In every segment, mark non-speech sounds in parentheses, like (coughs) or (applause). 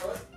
first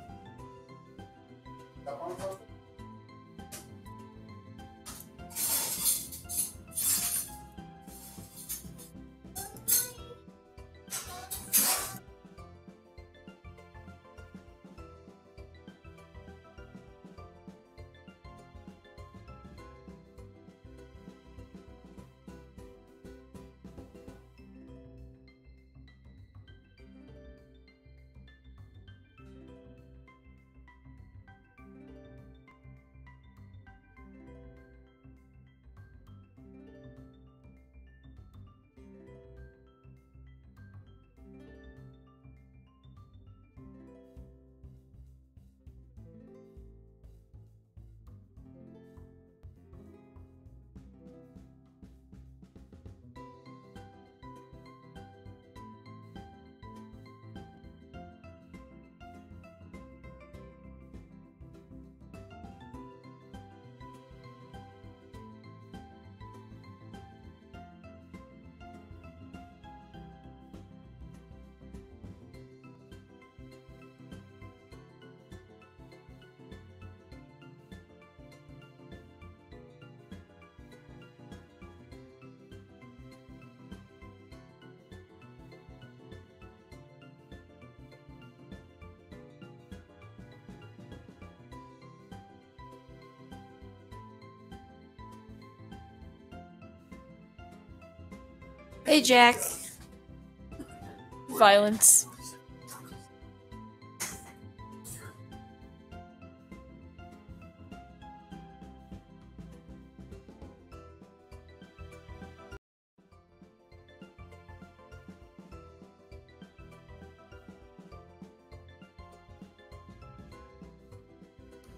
Hey, Jack. Violence.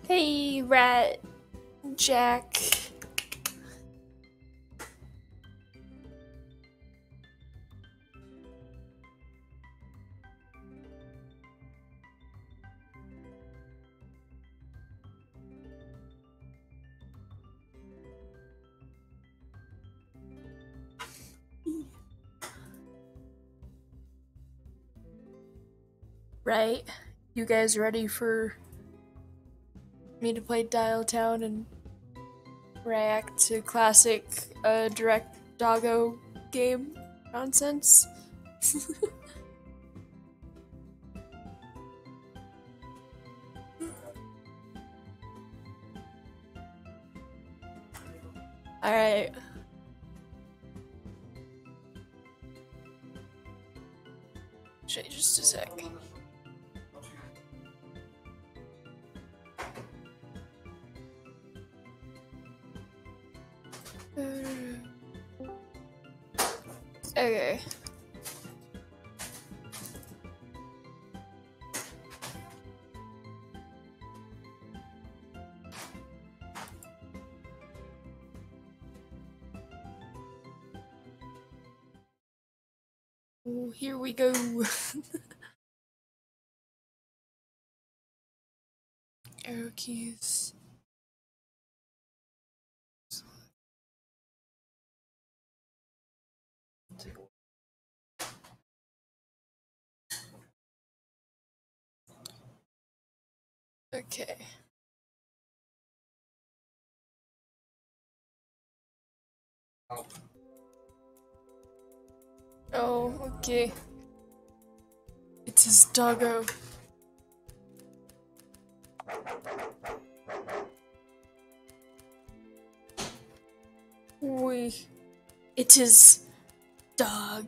Hey, Rat. Jack. Right? You guys ready for me to play Dialtown and react to classic uh, direct doggo game nonsense? (laughs) Alright. Okay. Oh, here we go. (laughs) Arrow keys. Okay. Oh, okay. It's his doggo. We. It is dog.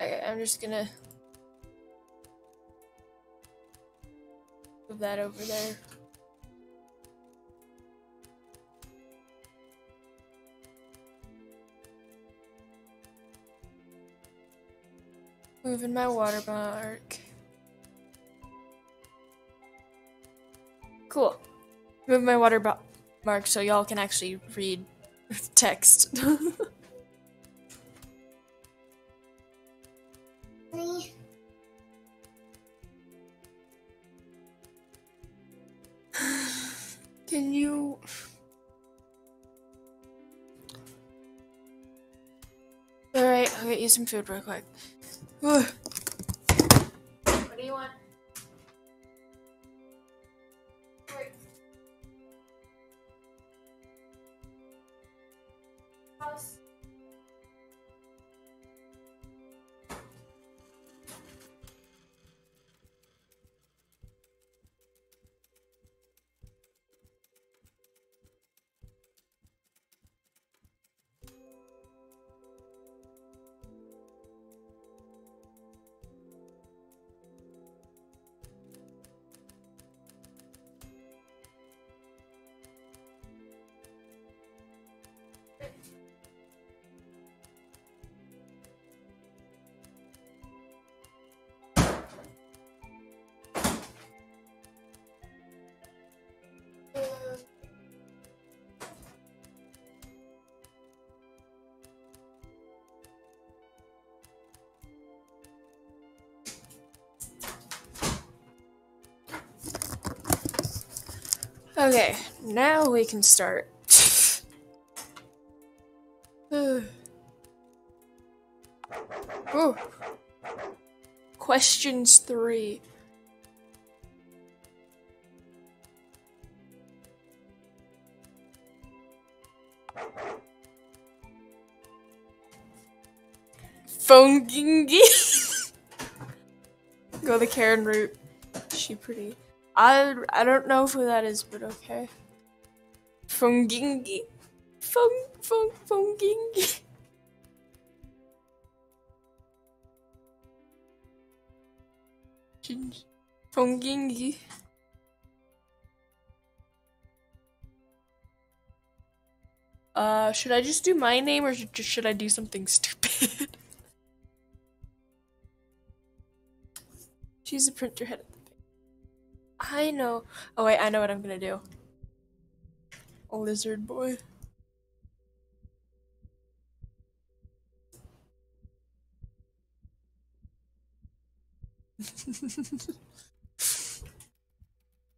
Okay, I'm just gonna move that over there. Moving my watermark. Cool. Move my mark so y'all can actually read (laughs) text. (laughs) Can you... Alright, I'll get you some food real quick. (sighs) Okay, now we can start. (sighs) Ooh. Questions three. Fongingi. (laughs) Go the Karen route. She pretty. I I don't know who that is, but okay. Fongingi. Fong fong fongingi. Fongingi. Uh, should I just do my name or should I do something stupid? (laughs) She's a printer head. I know. Oh wait, I know what I'm gonna do. A lizard boy. (laughs)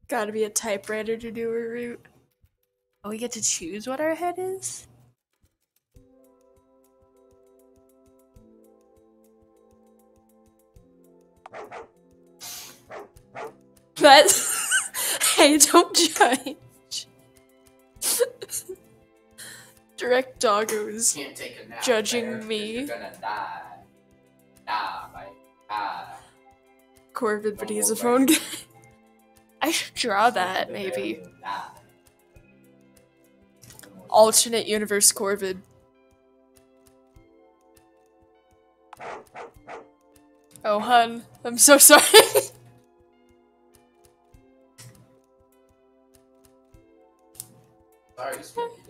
Gotta be a typewriter to do a route. Oh, we get to choose what our head is? That. (laughs) hey, don't judge. Direct doggos Can't take a nap Judging there, me. Die. Die. Die. Corvid, but he's a phone guy. (laughs) I should draw that, maybe. Alternate universe Corvid. Oh, hun. I'm so (laughs) sorry.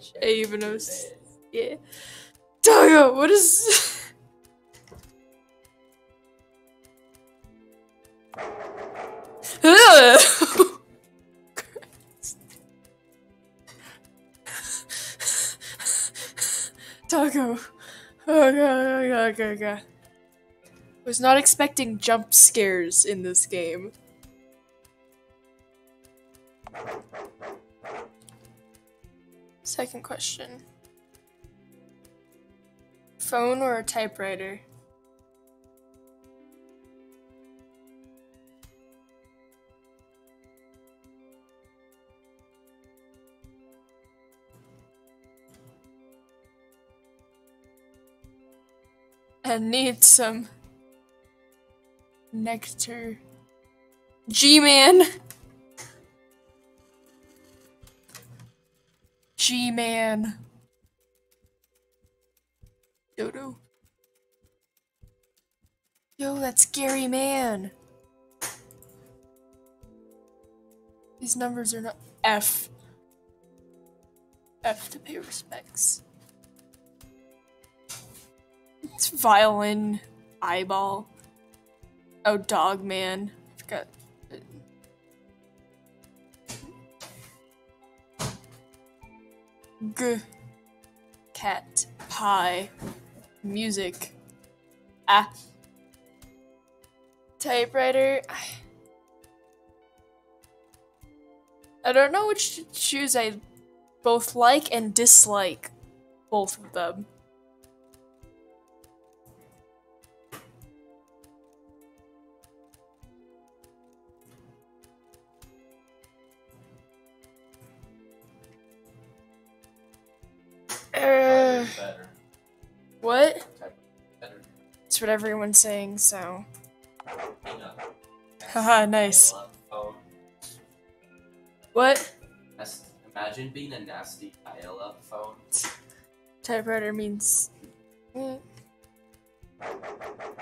Shit. Avanos. yeah. Doggo, what is. Doggo. Oh god, oh god, oh god. Was not expecting jump scares in this game. Second question. Phone or a typewriter? And need some nectar. G-Man! (laughs) G-Man. Dodo. Yo, that's Gary Man. These numbers are not F. F to pay respects. It's violin eyeball. Oh, dog man. Forgot. G. Cat. Pie. Music. Ah. Typewriter. I don't know which to choose. I both like and dislike both of them. What? It's what everyone's saying, so. Haha, nice. What? Imagine being a nasty dial-up phone. Typewriter means. eh.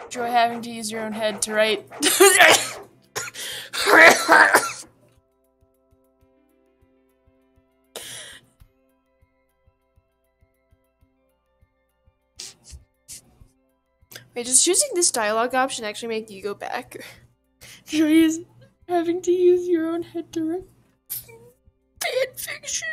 Enjoy having to use your own head to write. (laughs) (laughs) Wait, does choosing this dialogue option actually make you go back? (laughs) Use- having to use your own head to write fan fiction.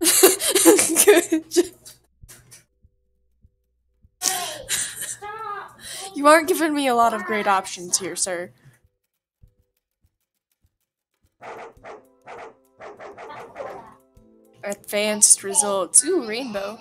(laughs) You aren't giving me a lot of great options here, sir. Advanced results. Ooh, rainbow.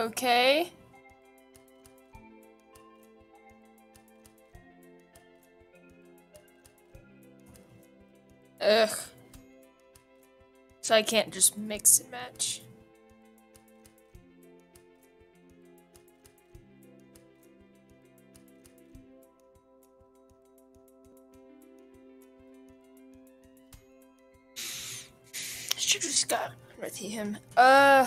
Okay. Ugh. So I can't just mix and match. (sighs) Should just got with him. Uh.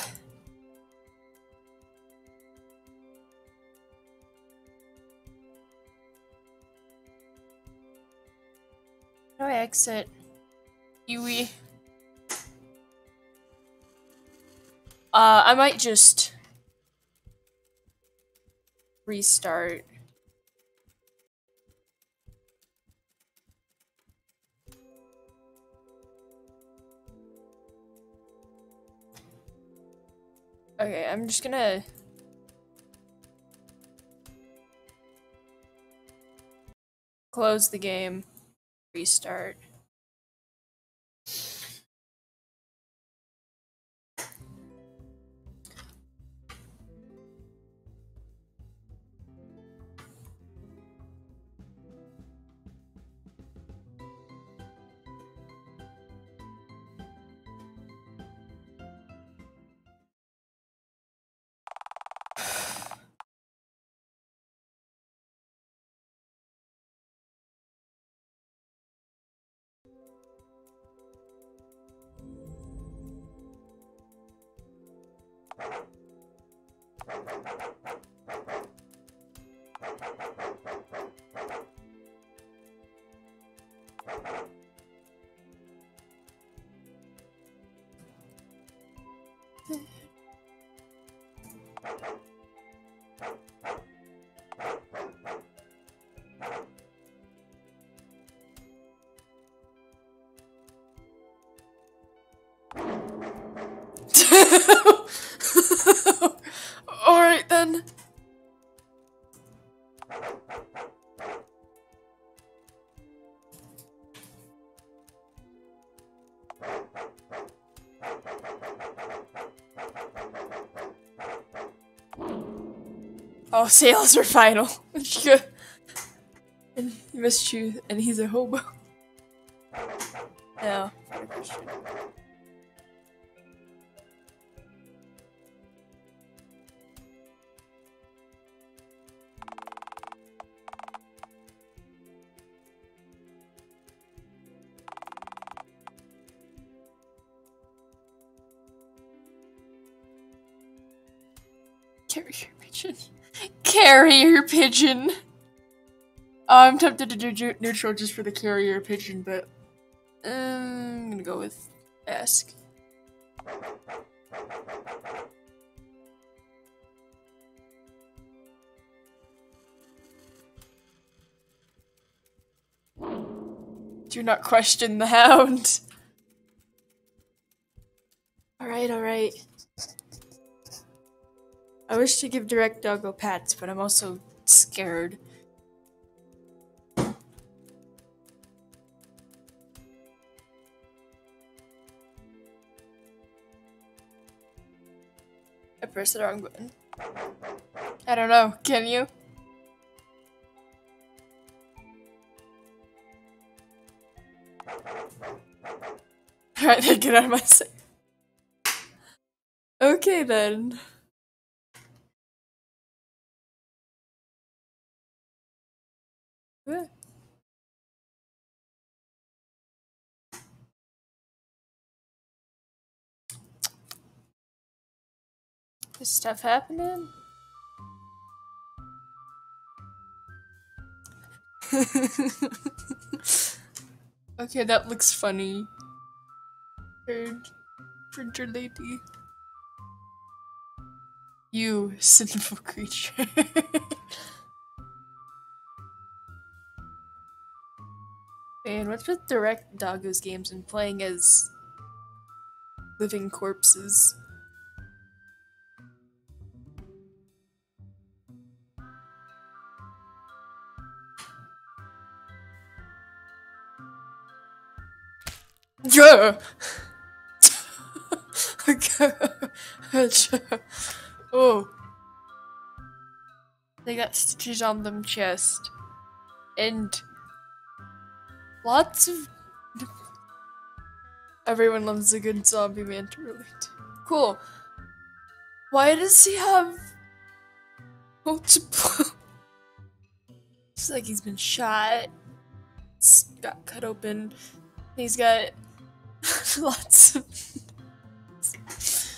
Exit? Yui. Uh, I might just restart. Okay, I'm just gonna close the game, restart. Oh, sales are final. (laughs) And he must choose, and he's a hobo. Yeah. Carrier pigeon. I'm tempted to do neutral just for the carrier pigeon, but uh, I'm gonna go with ask. Do not question the hound. (laughs) Alright, alright. I wish to give direct doggo pats, but I'm also scared. I pressed the wrong button. I don't know. Can you? (laughs) Alright, get out of my sight. Okay then. Yeah. Is stuff happening? (laughs) okay, that looks funny. Bird, printer lady. You sinful creature. (laughs) Man, what's with direct doggos games and playing as living corpses? Yeah. (laughs) (laughs) oh. They got stitches on them chest. And lots of Everyone loves a good zombie man to relate to. Cool. Why does he have multiple (laughs) It's like he's been shot. s- Got cut open. He's got (laughs) lots of (laughs)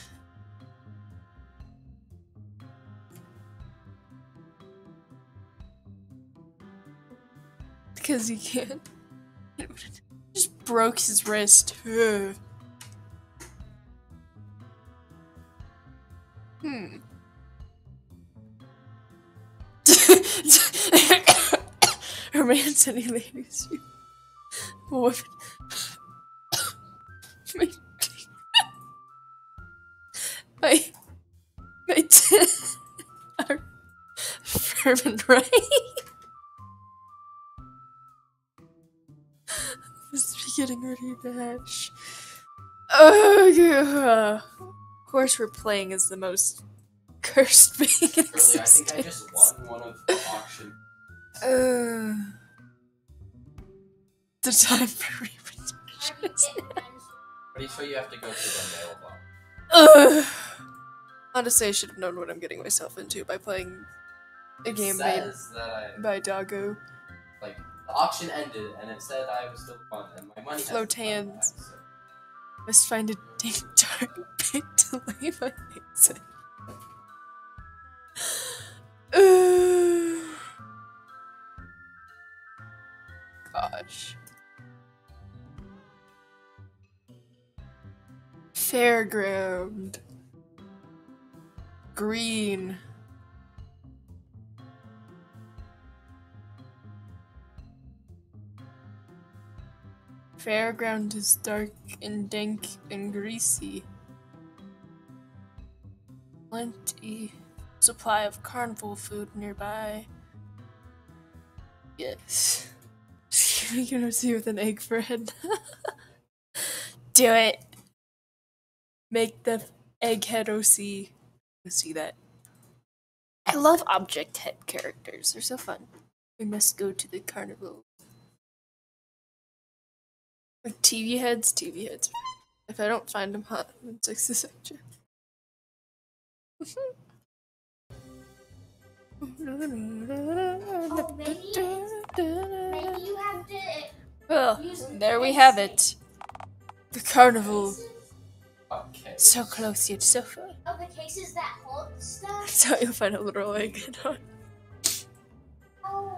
because he can't. Just broke his wrist. Hmm. Romance any ladies. Woman. my, my, my tits are firm and right. Getting ready to hatch. Oh, yeah. Of course, we're playing as the most cursed (laughs) being in Really, I think I just won one of the auction. Uh, the time for reproduction. I'm getting friends. Pretty sure you have to go to the mailbox. Ugh. Honestly, I should have known what I'm getting myself into by playing a game made says that I by Doggo. like the auction ended and it said I was still won and my money. Float hands. back, so- Must find a deep (laughs) dark pit to lay my eggs in. (sighs) Gosh. Fairground. Green. Fairground is dark and dank and greasy. Plenty supply of carnival food nearby. Yes. (laughs) You can see with an egg for head. (laughs) Do it. Make the egghead OC. See that. I love object head characters. They're so fun. We must go to the carnival. Like TV heads, TV heads. If I don't find them hot, then sex is sector. Oh, maybe, maybe you have to Well, there we have it. The carnival. Okay. So close yet so far. of the cases that hold stuff. (laughs) So you'll find a little egg. Oh,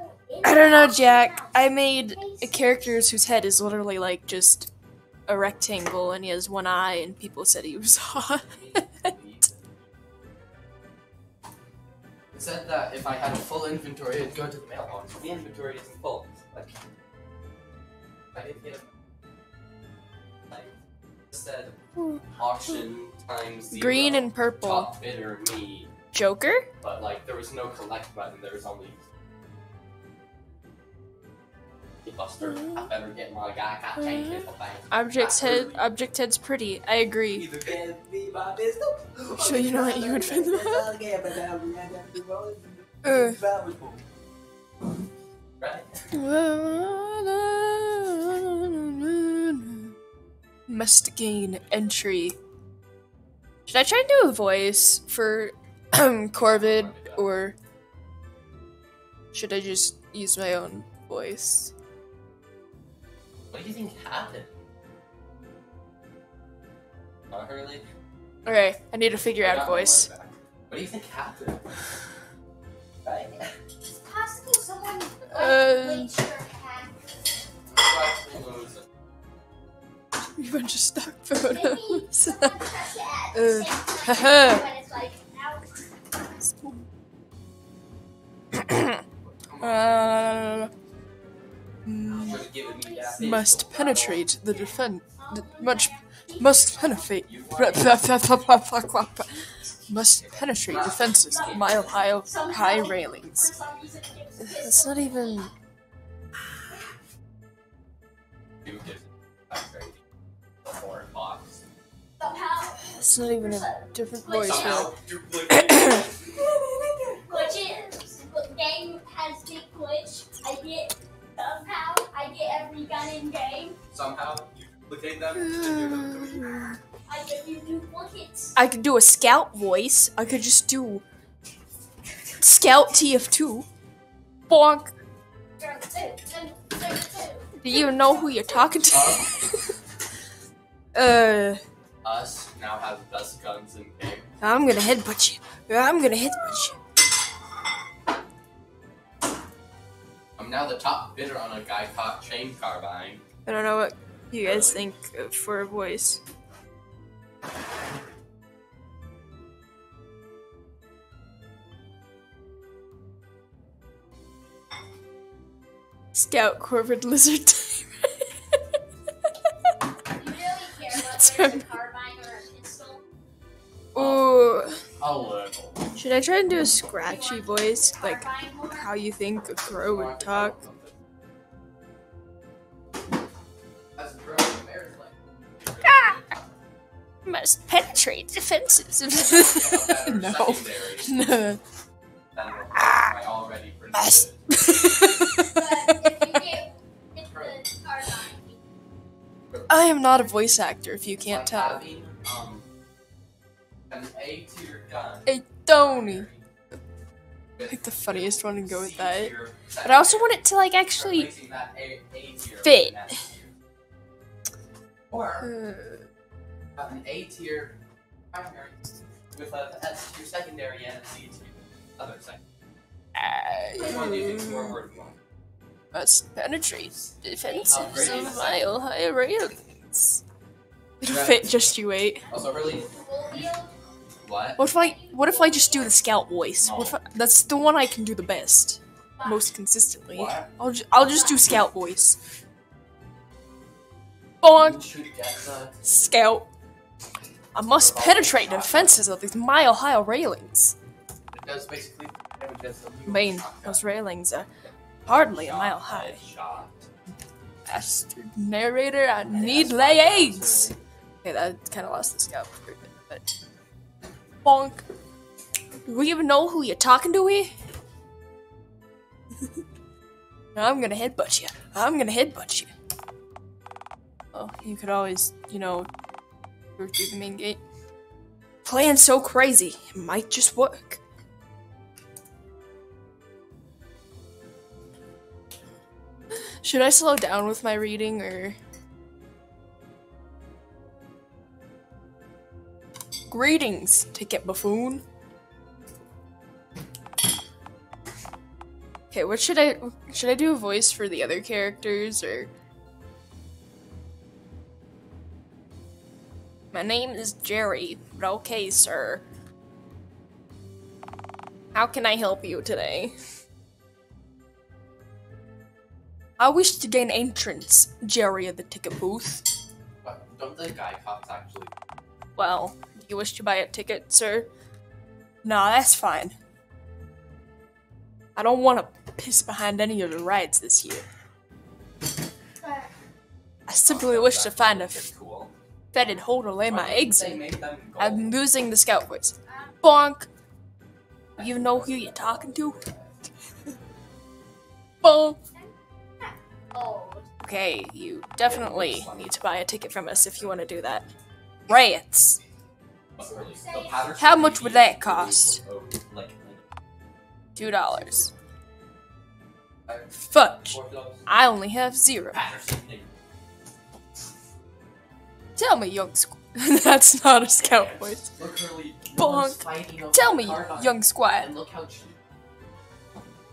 in I don't know, Jack. I made a character whose head is literally like just a rectangle and he has one eye, and people said he was (laughs) hot. It said that if I had a full inventory, it'd go to the mailbox. The inventory isn't full. Like, I didn't get a. Like, it said auction times zero. Green and purple. Top bidder me, Joker? but like there was no collect button. There was only. Buster, I better get my guy. I change his. Object's head. Object head's pretty. I agree. Either can be my business. So you know what you would find hot? Uh. Right? Must gain entry. Should I try and do a voice for (clears throat) Corvid, or should I just use my own voice? What do you think happened? Huh, Hurley? Okay, I need to figure I out a voice. What do you think happened? Right? It's possible someone Uh, bleached your hat. What was (laughs) it? You bunch of stock photos. someone pressed it at (laughs) Uh, the haha. time when it's like out. (clears throat) uh, must penetrate the defense. Much must penetrate. must penetrate defenses. Mile high, high railings. It's not even. It's not even a different voice. Somehow I could do a scout voice. I could just do scout TF2. Bonk. Do you know who you're talking to? (laughs) uh, Us now have the best guns in game. I'm gonna headbutt you. I'm gonna headbutt you. I'm now the top bidder on a guy caught chain carbine. I don't know what you guys think for a voice. Scout Corvid Lizard You really care That's whether it's a carbine or a pistol? Ooh. A little. Should I try and do a scratchy voice? Like how you think a crow would talk? As a crow, the mayor's like. Ah! Must penetrate defenses. (laughs) no. No. I (laughs) Must. (laughs) good. But if you get if the carbine, I am not a voice actor if you can't tell. Um, an A tier gun. Hey, Tony. Pick the funniest one and go with that. But I also want it to like actually. replacing that A, A tier fit. with an S tier. Or Uh, have an A tier primary with a S tier secondary and a C tier other secondary. Which one do you think is more worthwhile? Must penetrate defenses of is mile high railings. It'll Right. fit just you wait. Also, really, what? What if I what if I just do the scout voice? What if I, that's the one I can do the best, most consistently. What? I'll ju- I'll just do scout voice. Bonk, You should get the scout. I must penetrate defenses of these mile high railings. It does basically damage against the I mean, those railings are hardly a mile high. Bastard narrator, I need lay eggs. Okay, that kind of lost the scout for a bit, but bonk. Do we even know who you're talking to? We (laughs) I'm gonna headbutt you. I'm gonna headbutt you. Well, you could always, you know, go through the main gate. Playing so crazy, it might just work. Should I slow down with my reading or? Greetings, ticket buffoon. Okay, what should I should I do a voice for the other characters or My name is Jerry, but okay, sir. How can I help you today? I wish to gain entrance, Jerry of the ticket booth. But don't the guy cops actually? Well, do you wish to buy a ticket, sir? Nah, that's fine. I don't want to piss behind any of the rides this year. I simply oh, wish to find a cool. fetid hole to lay my eggs in. they make them gold? I'm losing the scout voice. Bonk! You know who you're talking to? (laughs) Bonk! Old. Okay, you definitely need to buy a ticket from us if you want to do that. Rats! But really, the Patterson How much would that cost? Two dollars. Fudge! I only have zero. Tell me, young squ- (laughs) That's not a scout voice. Bonk. Tell me, young squire,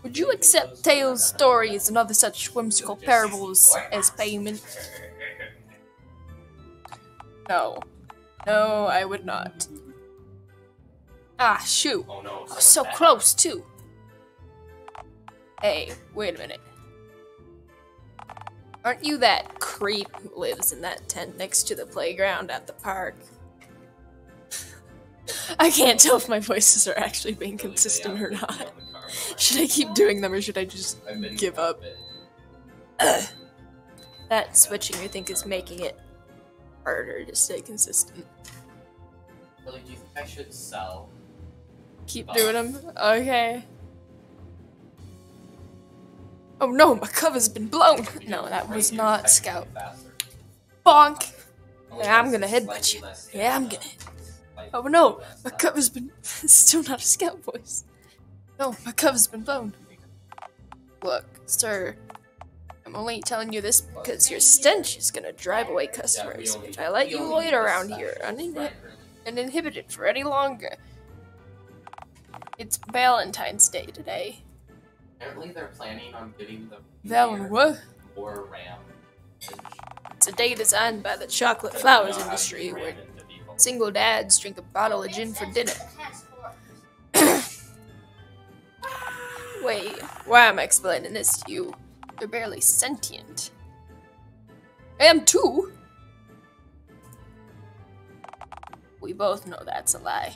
would you accept tales, stories, and other such whimsical parables as payment? No. No, I would not. Ah, shoot. Oh no. So close, too. Hey, wait a minute. Aren't you that creep who lives in that tent next to the playground at the park? (laughs) I can't tell if my voices are actually being consistent or not. (laughs) Should I keep doing them or should I just give up? Ugh. (clears throat) That switching, I think, is making it harder to stay consistent. Really, do you think I should sell? Keep doing them? Okay. Oh no, my cover's been blown! No, that was not Scout. Bonk! Yeah, I'm gonna headbutt you. Yeah, I'm gonna. Oh no, my cover's been. (laughs) Still not a Scout voice. No, my cover's been blown. Look, sir. I'm only telling you this because your stench is gonna drive away customers. If I let you loiter around here uninhi- uninhibited for any longer. It's Valentine's Day today. Apparently, they're planning on giving the Valen what? or Ram. It's a day designed by the chocolate flowers industry where single dads drink a bottle of gin for dinner. (clears throat) Wait, why am I explaining this to you? They're barely sentient. I am too. We both know that's a lie.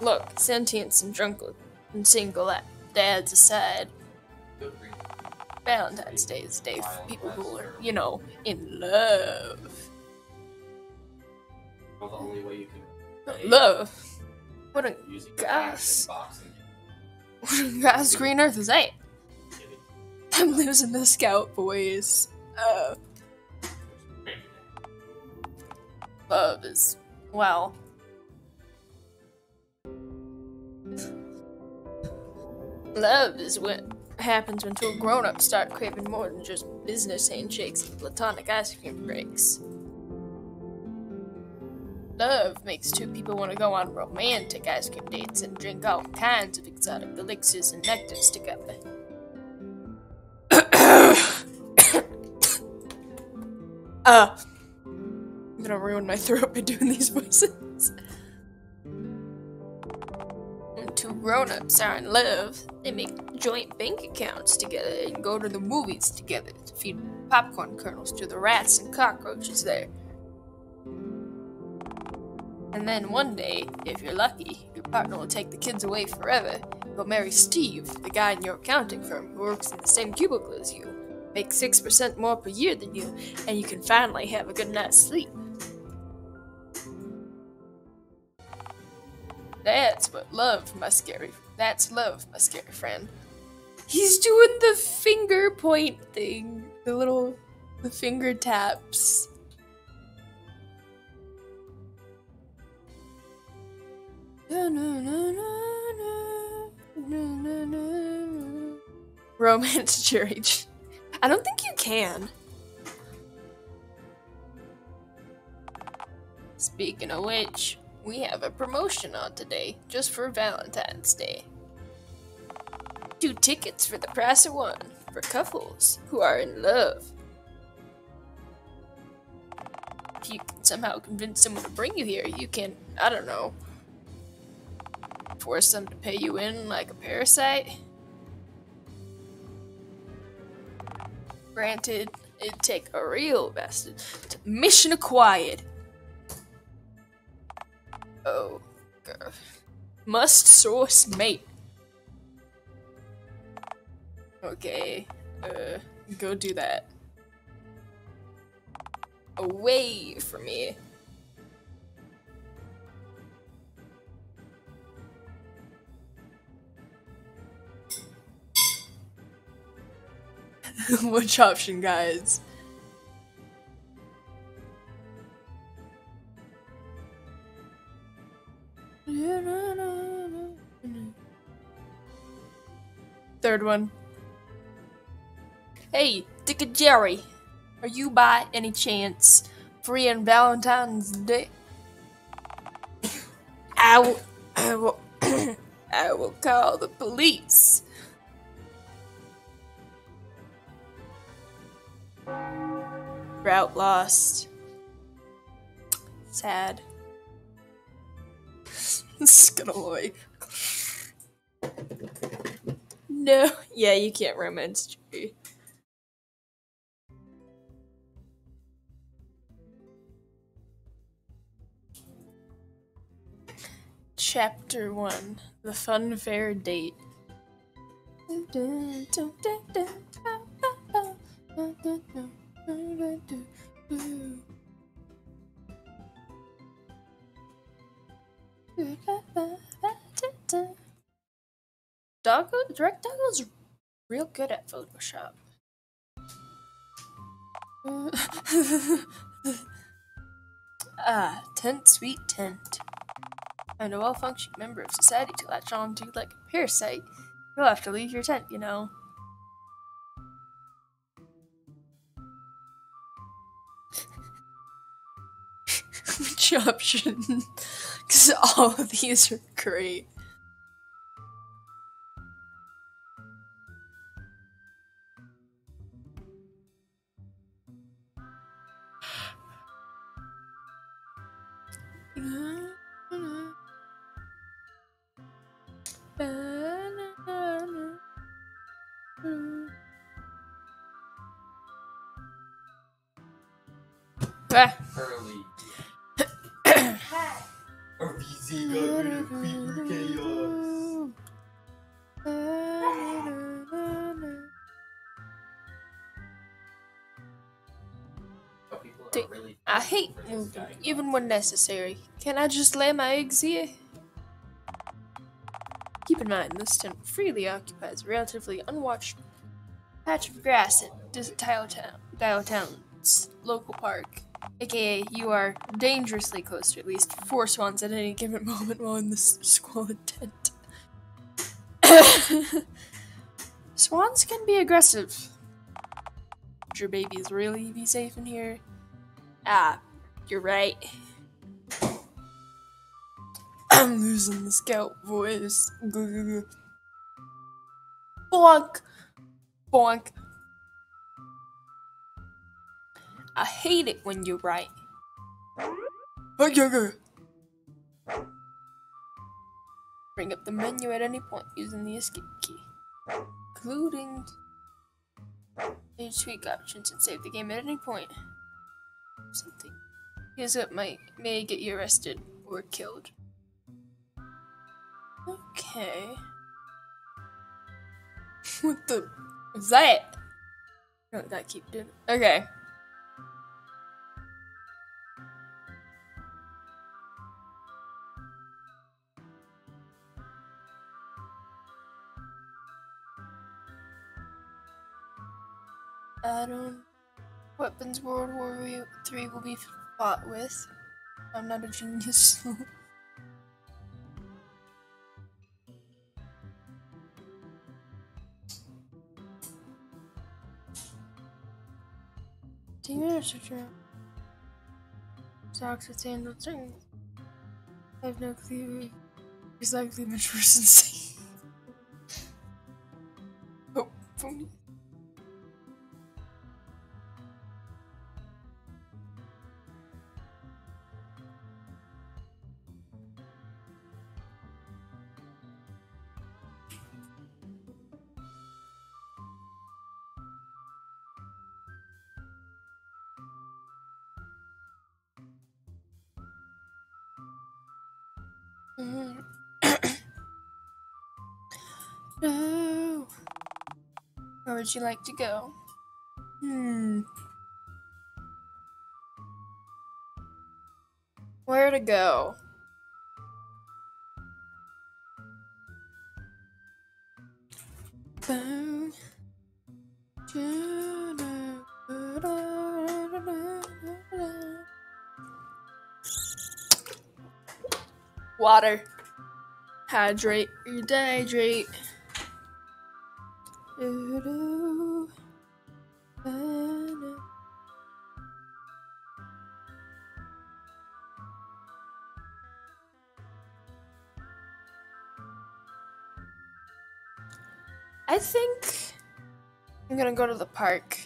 Look, sentience and drunk and single dads aside, Valentine's Day is a day for people who are, you know, in love. The only way you can Love. What a Gas. what a God's green earth is that? I'm losing the scout boys. Uh, love is well. Love is what happens when two grown-ups start craving more than just business handshakes and platonic ice cream breaks. Love makes two people want to go on romantic ice cream dates and drink all kinds of exotic elixirs and nectars together. uh, (coughs) I'm gonna ruin my throat by doing these voices. When two grown-ups are in love, they make joint bank accounts together and go to the movies together to feed popcorn kernels to the rats and cockroaches there. And then one day, if you're lucky, your partner will take the kids away forever. You'll marry Steve, the guy in your accounting firm who works in the same cubicle as you, make 6% more per year than you, and you can finally have a good night's sleep. That's what love, my scary. That's love, my scary friend. He's doing the finger point thing. The little the finger taps. (laughs) Romance jury. (laughs) I don't think you can. Speaking of which, we have a promotion on today, just for Valentine's Day. Two tickets for the price of one for couples who are in love. If you can somehow convince someone to bring you here, you can, I don't know, force them to pay you in like a parasite. Granted, it'd take a real bastard. Mission acquired. Oh, God. Must source mate. Okay, uh, go do that. Away from me. (laughs) Which option, guys? Third one. Hey, Dick and Jerry, are you by any chance free on Valentine's Day? I will, (coughs) I will, (coughs) I will call the police. Route lost. Sad. Scutaloy. No, yeah, you can't romance Jerry. Chapter 1 The Fun Fair Date. Doggo, Direct Doggo's real good at Photoshop. (laughs) ah, tent, sweet tent. And a well functioning member of society to latch on to like a parasite. You'll have to leave your tent, you know. Option? Because (laughs) all of these are great. Even when necessary. Can I just lay my eggs here? Keep in mind, this tent freely occupies a relatively unwatched patch of grass at Dis- Dialtown, Dial Town's local park. AKA, you are dangerously close to at least four swans at any given moment while in this (laughs) squalid tent. (coughs) swans can be aggressive. Would your babies really be safe in here? Ah, you're right. I'm losing the scout voice. Bonk! Bonk. I hate it when you're right. Bring up the menu at any point using the escape key, including age tweak options and save the game at any point. Something. Because it might may get you arrested or killed. Okay. (laughs) what the is that? No, that keep doing it. Okay. add-on weapons World War Three will be fought with. I'm not a genius. Team manager. Socks with strings. I have no clue. Much worse than saying. Oh, phony. Would you like to go? Hmm. Where to go? Water. Hydrate dehydrate. Go to the park.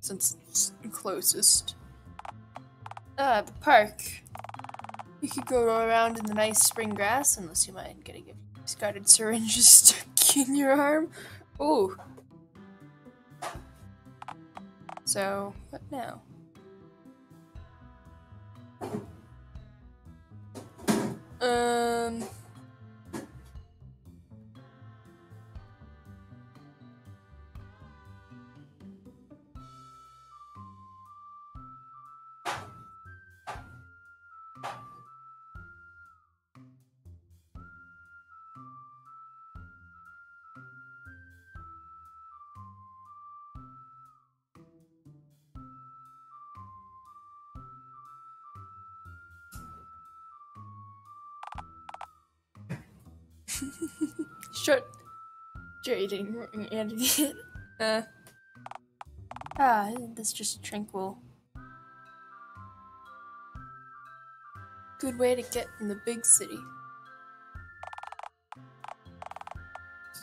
Since it's closest. Ah, the park. You could go around in the nice spring grass, unless you mind getting a discarded syringes (laughs) stuck in your arm. Ooh. So, what now? Trading and. Uh. (laughs) Ah, isn't this just tranquil? Good way to get from the big city.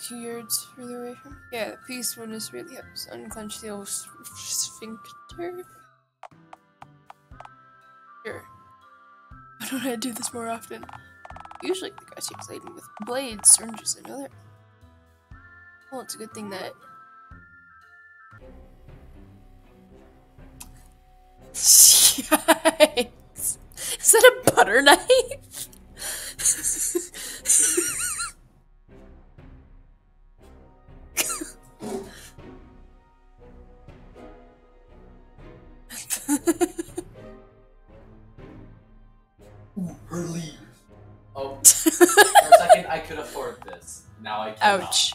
Two yards further away from. Yeah, the peacefulness really helps unclench the old sphincter. Sure. Why don't I do this more often? Usually the grass is laden with blades, syringes, and other. Well, it's a good thing that. (laughs) Yikes! Is that a butter knife? Ooh, her leave. Oh, (laughs) for a second I could afford this. Now I cannot. Ouch.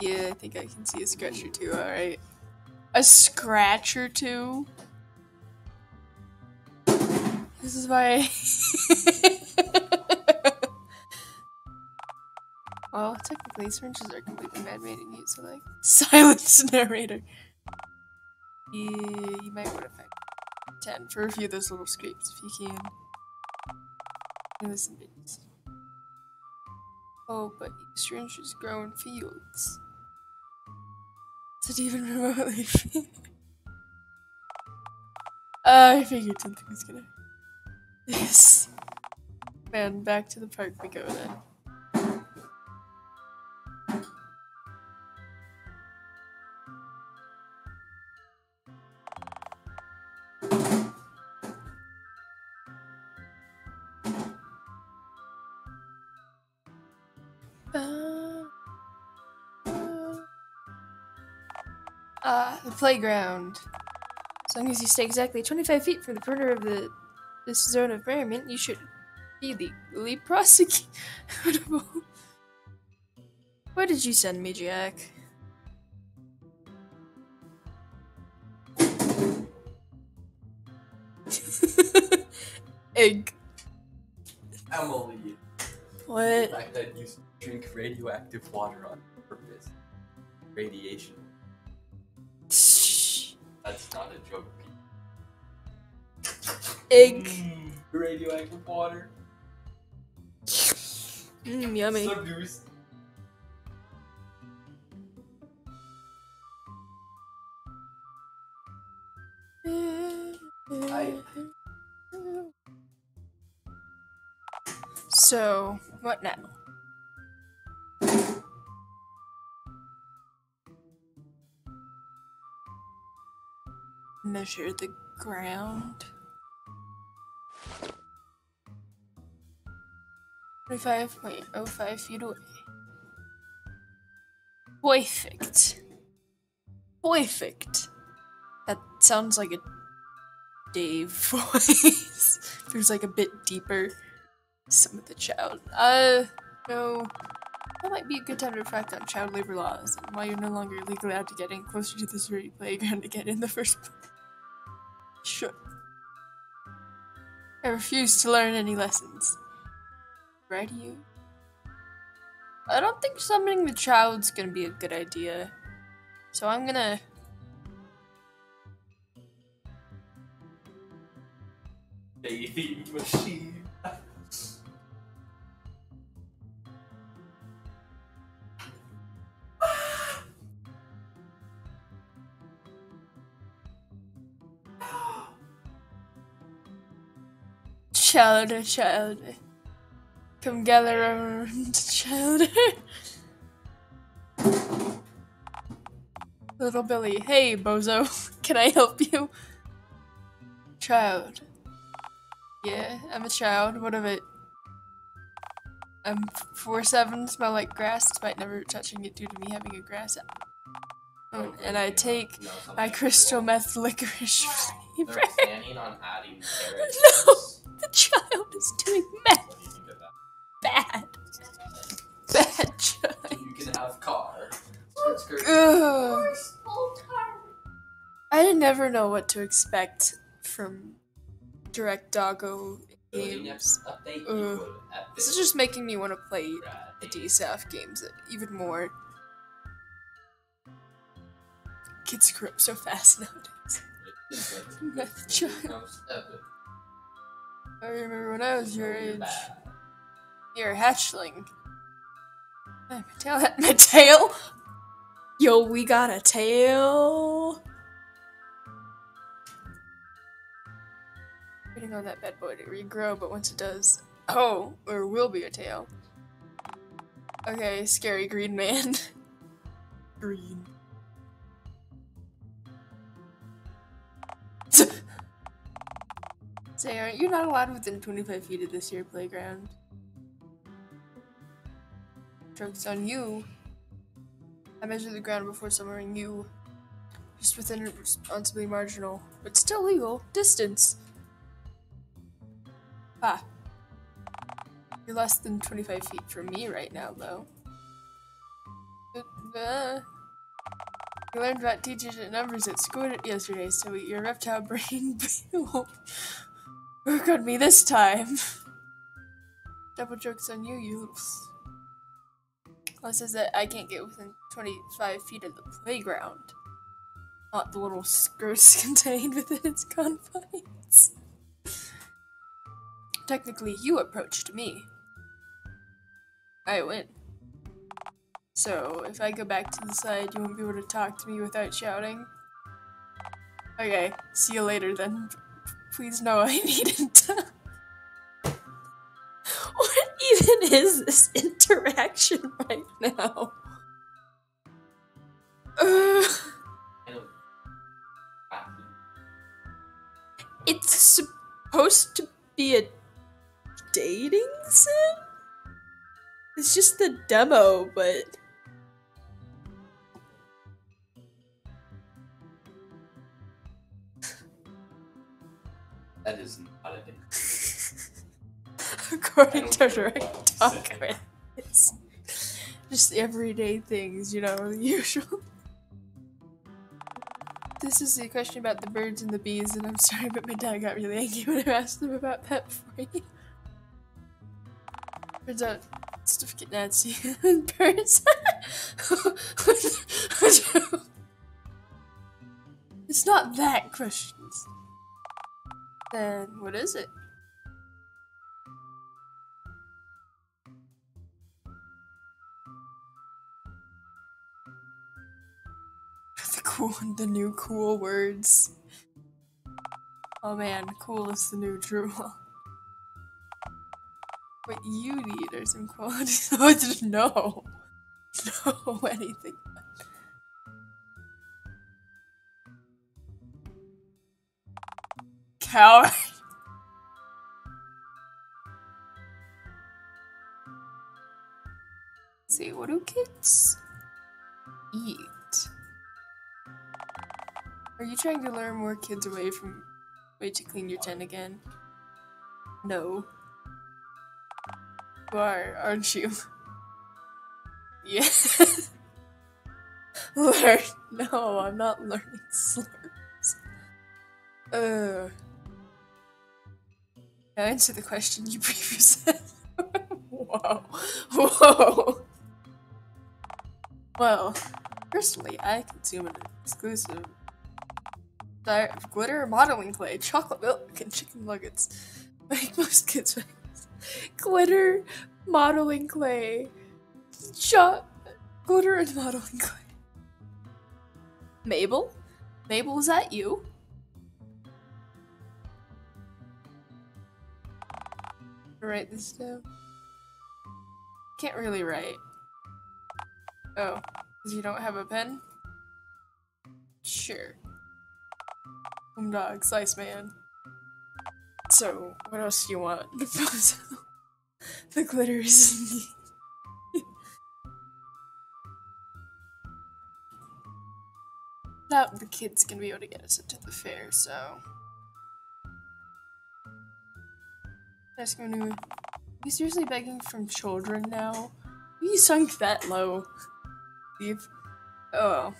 Yeah, I think I can see a scratch or two, alright. A scratch or two? This is why. (laughs) well, technically, syringes are completely man made in use, so, like. (laughs) Silence narrator. Yeah, you might want to find 10 for a few of those little scrapes if you can. And. Oh, but syringes grow in fields. Is it even remotely fair? (laughs) Oh, I figured something was gonna. (laughs) Yes. Man, back to the park we go then. playground. As long as you stay exactly 25 feet from the perimeter of the this zone of merriment, you should be legally prosecutable. (laughs) Where did you send me, Jack? (laughs) Egg. I'm Emily. What? The fact that you drink radioactive water on purpose. Radiation. That's not a joke. Egg. Mm, radioactive water. Mm, yummy. I- So, what now? Measure the ground. 25.05 feet away. Perfect. Perfect. That sounds like a Dave (laughs) voice. Feels like a bit deeper. Some of the child. Uh, no. That might be a good time to reflect on child labor laws and why you're no longer legally allowed to get in closer to this very playground to get in the first place. Sure. I refuse to learn any lessons. Right. I don't think summoning the child's gonna be a good idea. So I'm gonna. Bathing (laughs) machine. Child, child. Come gather around, (laughs) child. Little Billy, hey, bozo. (laughs) Can I help you? Child. Yeah, I'm a child. What of it? I'm four seven, smell like grass, despite never touching it due to me having a grass. Oh, and I take my crystal meth licorice (laughs) flavor. planning on adding carrots. No, child is doing meth. What do you think of that? Bad. Bad child. You can have car. Ugh. First full car. I never know what to expect from Direct Doggo games. Ugh. This is just making me want to play the DSAF games even more. Kids grow up so fast (laughs) nowadays. Meth child. I remember when I was your age. You're a hatchling. My tail my tail. Yo, we got a tail. Waiting on that bad boy to regrow, but once it does, oh, there will be a tail. Okay, scary green man. (laughs) green. Say, aren't you not allowed within 25 feet of this here playground? Joke's on you. I measure the ground before summoning you. Just within responsibly marginal, but still legal, distance. Ah. You're less than 25 feet from me right now, though. Uh, (laughs) you learned about two-digit numbers at school yesterday, so your reptile (laughs) brain won't work on me this time. (laughs) Double jokes on you, you little s- well, says that I can't get within 25 feet of the playground. Not the little skirts (laughs) contained within its confines. Technically, you approached me. I win. So, if I go back to the side, you won't be able to talk to me without shouting? Okay, see you later then. Please know (laughs) I needed to. What even is this interaction right now? Uh, it's supposed to be a dating sim? It's just the demo, but. That is not a thing. (laughs) According to Direct what you say. Talk, it's (laughs) just everyday things, you know, (laughs) the usual. this is a question about the birds and the bees, and I'm sorry, but my dad got really angry when I asked him about pet free. Turns out stuff get Nancy and birds. it's not that questions. What is it? (laughs) the cool, the new cool words. Oh man, cool is the new drool. What you need are some qualities. Didn't know. Know anything. Coward. (laughs) see, what do kids eat? Are you trying to lure more kids away from way to clean your tent again? No. You are, aren't you? (laughs) Yeah. (laughs) Learn. No, I'm not learning slurs. Uh. Answer the question you (laughs) previously said. (laughs) Whoa. Whoa. Well, personally, I consume an exclusive diet of glitter modeling clay, chocolate milk, and chicken nuggets. (laughs) Like most kids'. Glitter modeling clay. Shot glitter and modeling clay. Mabel? Mabel, is that you? Write this down. Can't really write. Oh, because you don't have a pen? Sure. Home dog, slice man. So, what else do you want? (laughs) the glitter is (laughs) Not the kids gonna be able to get us into the fair, so. Gonna. Are you seriously begging from children now? You sunk that low. Leave. Oh.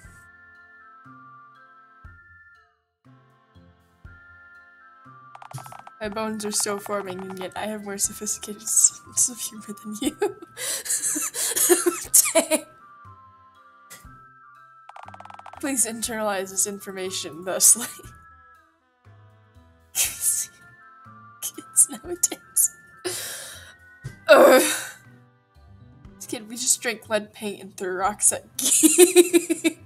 My bones are still forming, and yet I have more sophisticated sense of humor than you. (laughs) Please internalize this information thusly. (laughs) Kids nowadays. Ugh. Kid, we just drank lead paint and threw rocks at games. (laughs)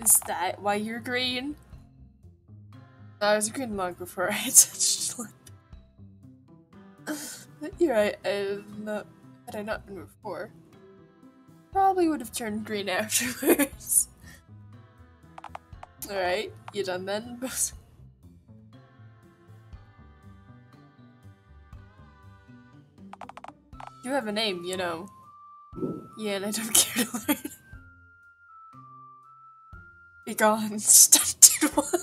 Is that why you're green? I was a green long before I (laughs) touched lead. You're right, I've not, had I not been before, probably would have turned green (laughs) afterwards. Alright, you done then? You have a name, you know. Yeah, and I don't (laughs) care to learn. Be gone, (laughs) stunted one. (laughs)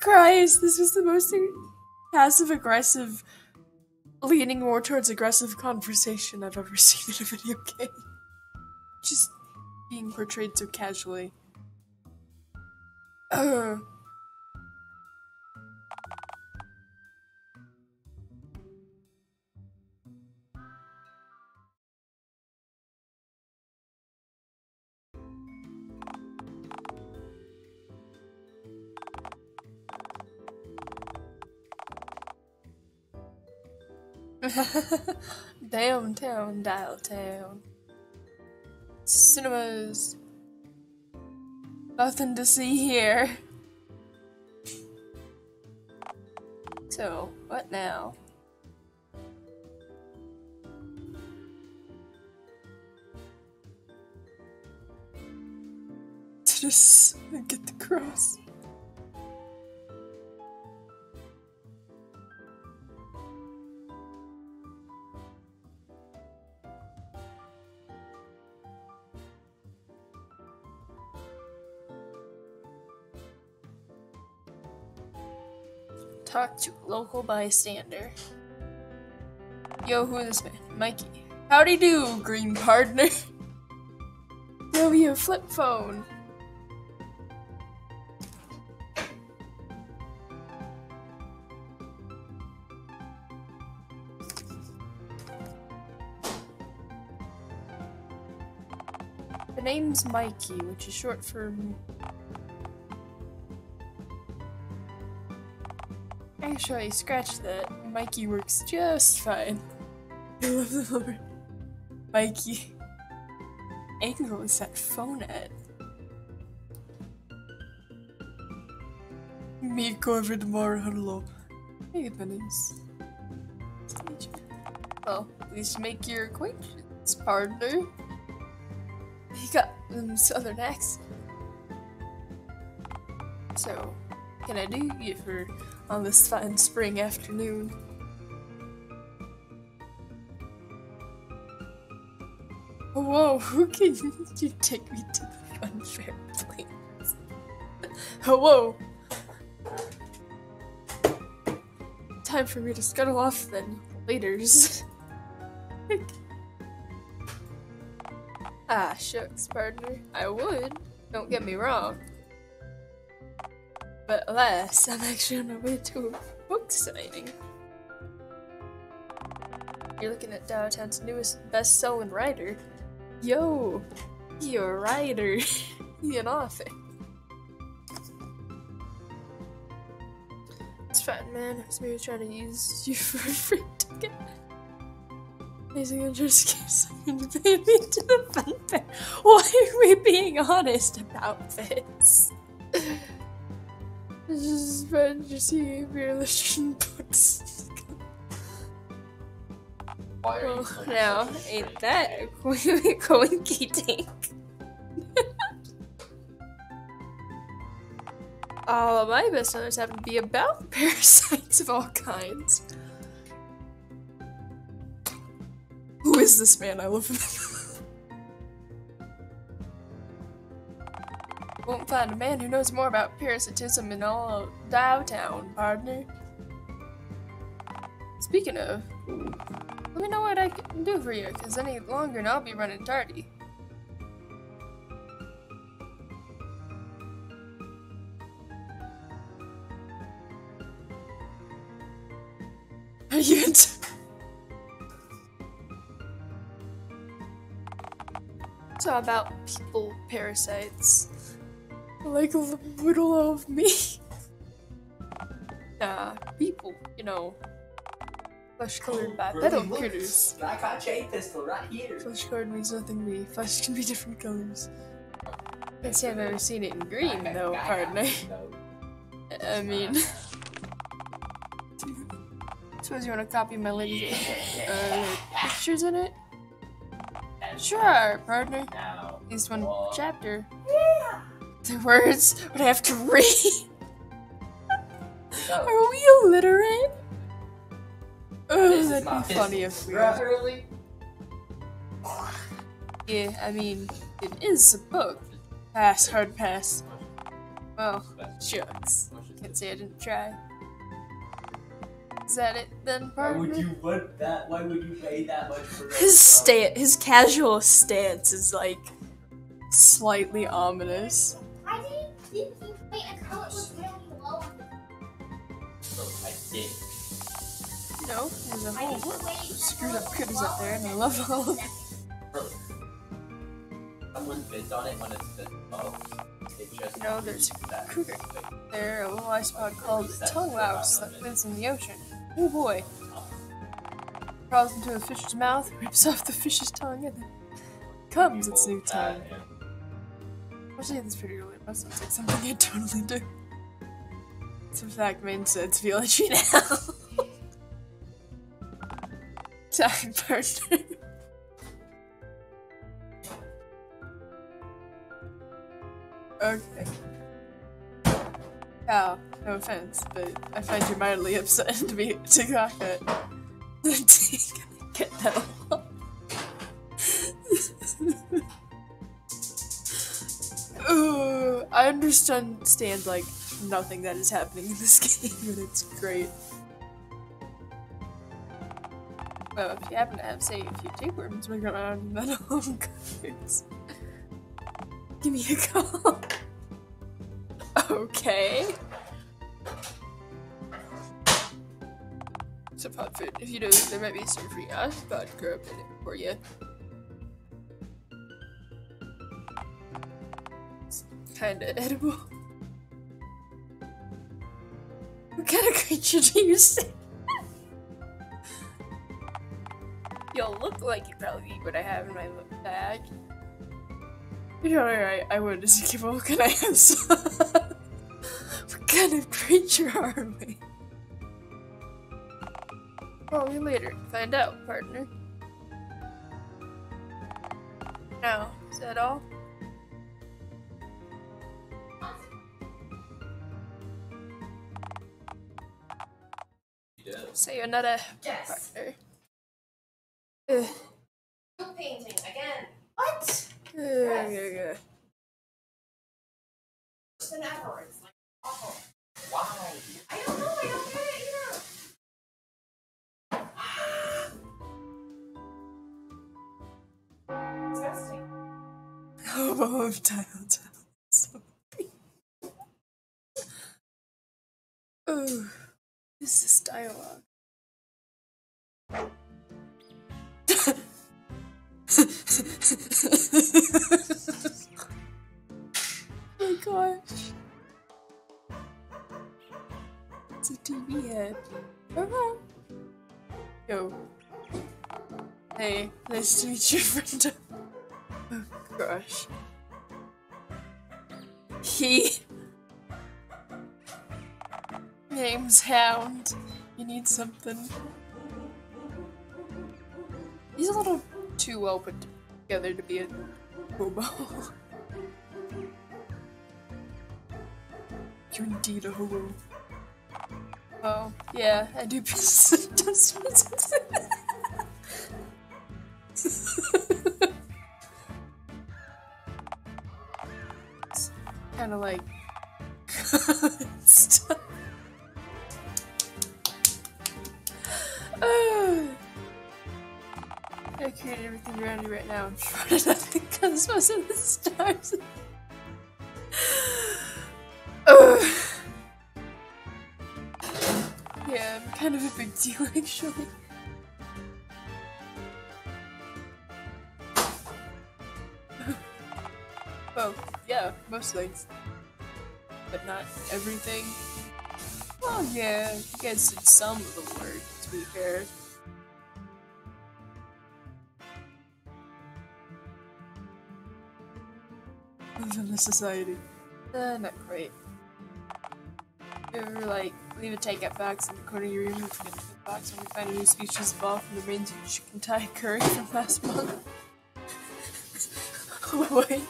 Christ, this was the most passive aggressive, leaning more towards aggressive conversation I've ever seen in a video game. Just being portrayed so casually. Ugh. (laughs) Downtown, Dialtown. Cinemas. Nothing to see here. So, what now? (laughs) Just get the cross. Talk to a local bystander. Yo, who is this man? Mikey. Howdy do, green partner. (laughs) Yo, you flip phone. The name's Mikey, which is short for. Actually, scratch that. Mikey works just fine. (laughs) I love the word. Mikey. Angle is that phone at? Meet over tomorrow, hello. Hey, you. Well, please make your acquaintance, partner. He got um, southern accent. So, can I do you for on this fine spring afternoon? Whoa, (laughs) who can you take me to the fun fair, please? Whoa. Time for me to scuttle off then. Laters. (laughs) ah, shucks, partner. I would. Don't get me wrong. But alas, I'm actually on my way to a book signing. You're looking at Downtown's newest best-selling writer. Yo, you're a writer. (laughs) you're an author. It's fine, man. I was trying to use you (laughs) for a free ticket. Amazing just keep someone to me to the fun fair. Why are we being honest about this? This is fun to see if you're listening books. Well, now, ain't that a (laughs) coinky dink? (laughs) All of my bestsellers happen to be about (laughs) parasites of all kinds. Who is this man? I love him. Won't find a man who knows more about parasitism in all of Dialtown, partner. Speaking of, let me know what I can do for you, because any longer and I'll be running tardy. Are you So about people parasites. Like a little of me. (laughs) Nah, people, you know. Flesh colored bipedal Look, critters. I got chain pistol right here. Flesh colored means nothing to me. Flesh can be different colors. Can't say I've ever seen it in green, though, pardon me. (laughs) I mean, (laughs) suppose you want to copy my lady's uh, pictures in it? Sure, partner. Now, At least one Whoa. chapter. The words would I have to read. go. Are we illiterate? Oh, that'd be funny if we were. Yeah, I mean, it is a book. Pass, hard pass. Well, shucks. Can't say I didn't try. Is that it then, Why would you want that? Why would you pay that much for? His stance? his casual stance is like slightly ominous. The Oh. You there's a whole screwed up critters low there, and I love all of it oh, know, there's that. cougar. They're a little isopod called tongue louse that lives in the ocean. Oh boy. Crawls into a fish's mouth, rips off the fish's tongue, and then comes its new tongue. Actually, that's pretty early. That sounds like something I'd totally do. It's in fact made sense village now. (laughs) Time partner. okay. Cal, no offense, but I find you mildly upset to be to cock it. Get that. (laughs) I understand like nothing that is happening in this (laughs) game, and it's great. Well, if you happen to have, say, a few tapeworms running around metal cards, give me a call. okay. Some hot food. If you know there might be some free uh, vodka up in it for you. Kinda edible. What kind of creature do you say? You'll look like you probably eat what I have in my bag. You know, I, I would as a kibble. Can I have some? (laughs) what kind of creature are we? Call me later find out, partner. Now, is that all? Sayonara, Yes. partner. Ugh. Painting again. What? Ugh, ugh, ugh. Worse than ever. It's like awful. Why? I don't know. I don't get it either. Ah! Disgusting. Hobo of Tile Town. Oh, this is dialogue. (laughs) oh my gosh. It's a TV ad. Hello. Yo. Hey, nice to meet you, (laughs) friend. Oh gosh. He. Name's Hound. You need something. He's a little too well put together to be a hobo. (laughs) You're indeed a hobo. Oh, yeah, I do piss. kind of like (laughs) stuff. (sighs) I created everything around you right now. I'm sure that because most of the stars. Ugh. (sighs) (sighs) yeah, I'm kind of a big deal actually. well, (laughs) oh, yeah, most things. But not everything. Well, yeah, you guys did some of the work, to be fair. In the society. Uh, not quite. Ever, like, leave a takeout box in the corner of your room put the box when you find a new species of ball from the rains of chicken Thai curry from last month? oh, (laughs) wait.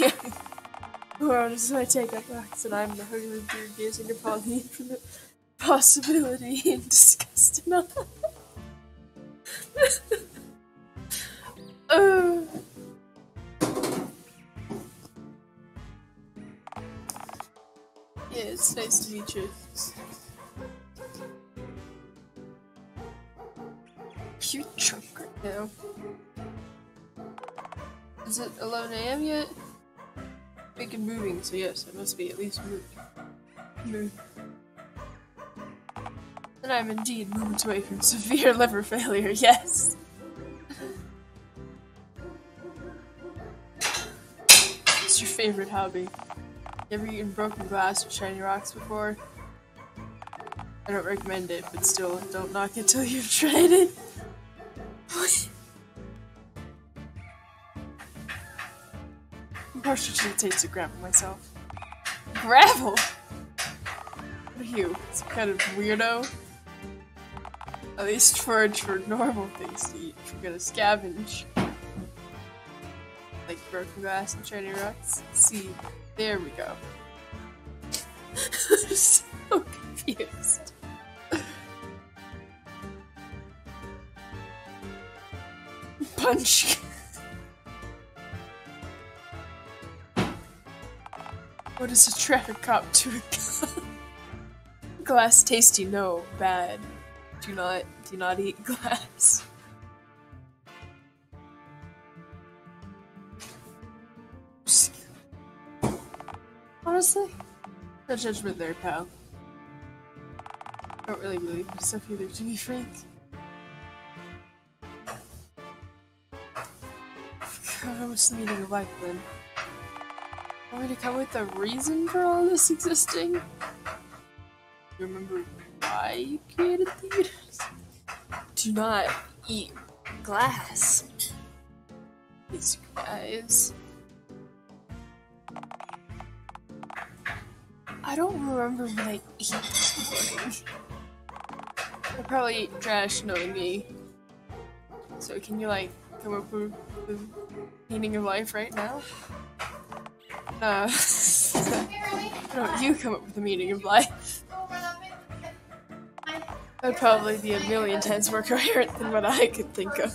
(laughs) Man. Well, this is my take-up box, and I'm the hungry dude gazing upon the infinite possibility (laughs) and disgust and uh. (laughs) Yeah, it's nice to meet you. You drunk right now. Is it 11 a.m. yet? Making moving, so yes, I must be at least moving. Move. And I'm indeed moments away from severe (laughs) liver failure, yes. What's your favorite hobby? You ever eaten broken glass or shiny rocks before? I don't recommend it, but still, don't knock it till you've tried it. (laughs) Partial to the taste of gravel myself. Gravel? What are you, some kind of weirdo? At least forage for normal things to eat if you're gonna scavenge. Like broken glass and shiny rocks. See, there we go. I'm (laughs) so confused. Punch. What is a traffic cop to a (laughs) glass tasty? No, bad. Do not do not eat glass. Honestly, no judgment there, pal. I don't really believe stuff either, to be frank. God, what's the meaning of life then? Me to come with a reason for all this existing? You remember why you created the universe? Do not eat glass. These guys. I don't remember what I ate this morning. I probably ate trash knowing me. So can you like come up with the meaning of life right now? Uh, no, (laughs) you come up with the meaning of life. That'd probably be a million times more coherent than what I could think of.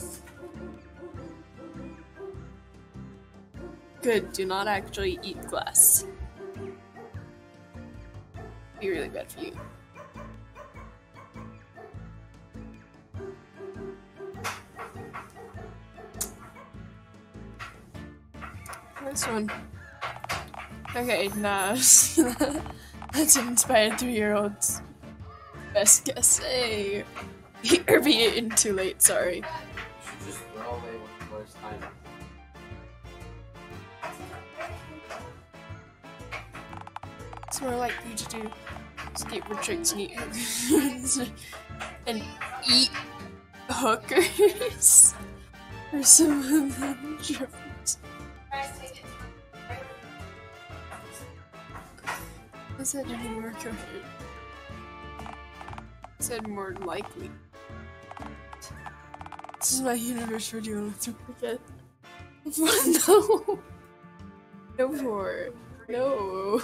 Good, do not actually eat glass. Be really bad for you. This one. Okay, nah. (laughs) That's an inspired three year olds. Best guess. Hey. Or be eaten too late, sorry. It's more like you to do skateboard tricks and eat hookers. (laughs) and eat hookers. (laughs) or some of them said any more coherent. I said more likely. This is my universe we're dealing with. (laughs) Don't (laughs) no. No more. No.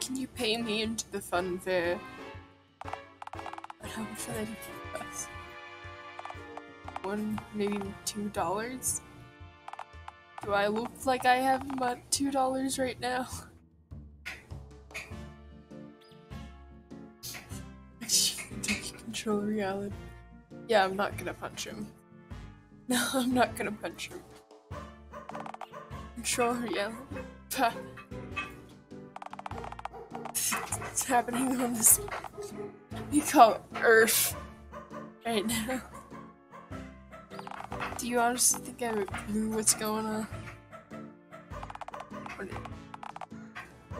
Can you pay me into the fun fair? How much that cost? One, maybe two dollars? Do I look like I have about two dollars right now? (laughs) Control reality. Yeah, I'm not gonna punch him. (laughs) No, I'm not gonna punch him. Control reality. (laughs) It's happening on this. We call Earth right now. Do you honestly think I have a clue what's going on?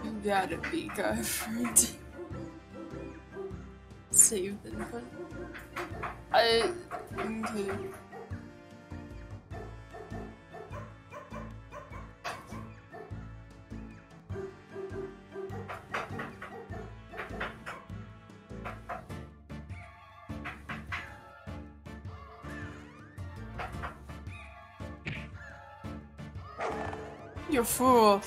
You gotta be Godfrey. (laughs) Save the fun. I. Okay. Fool.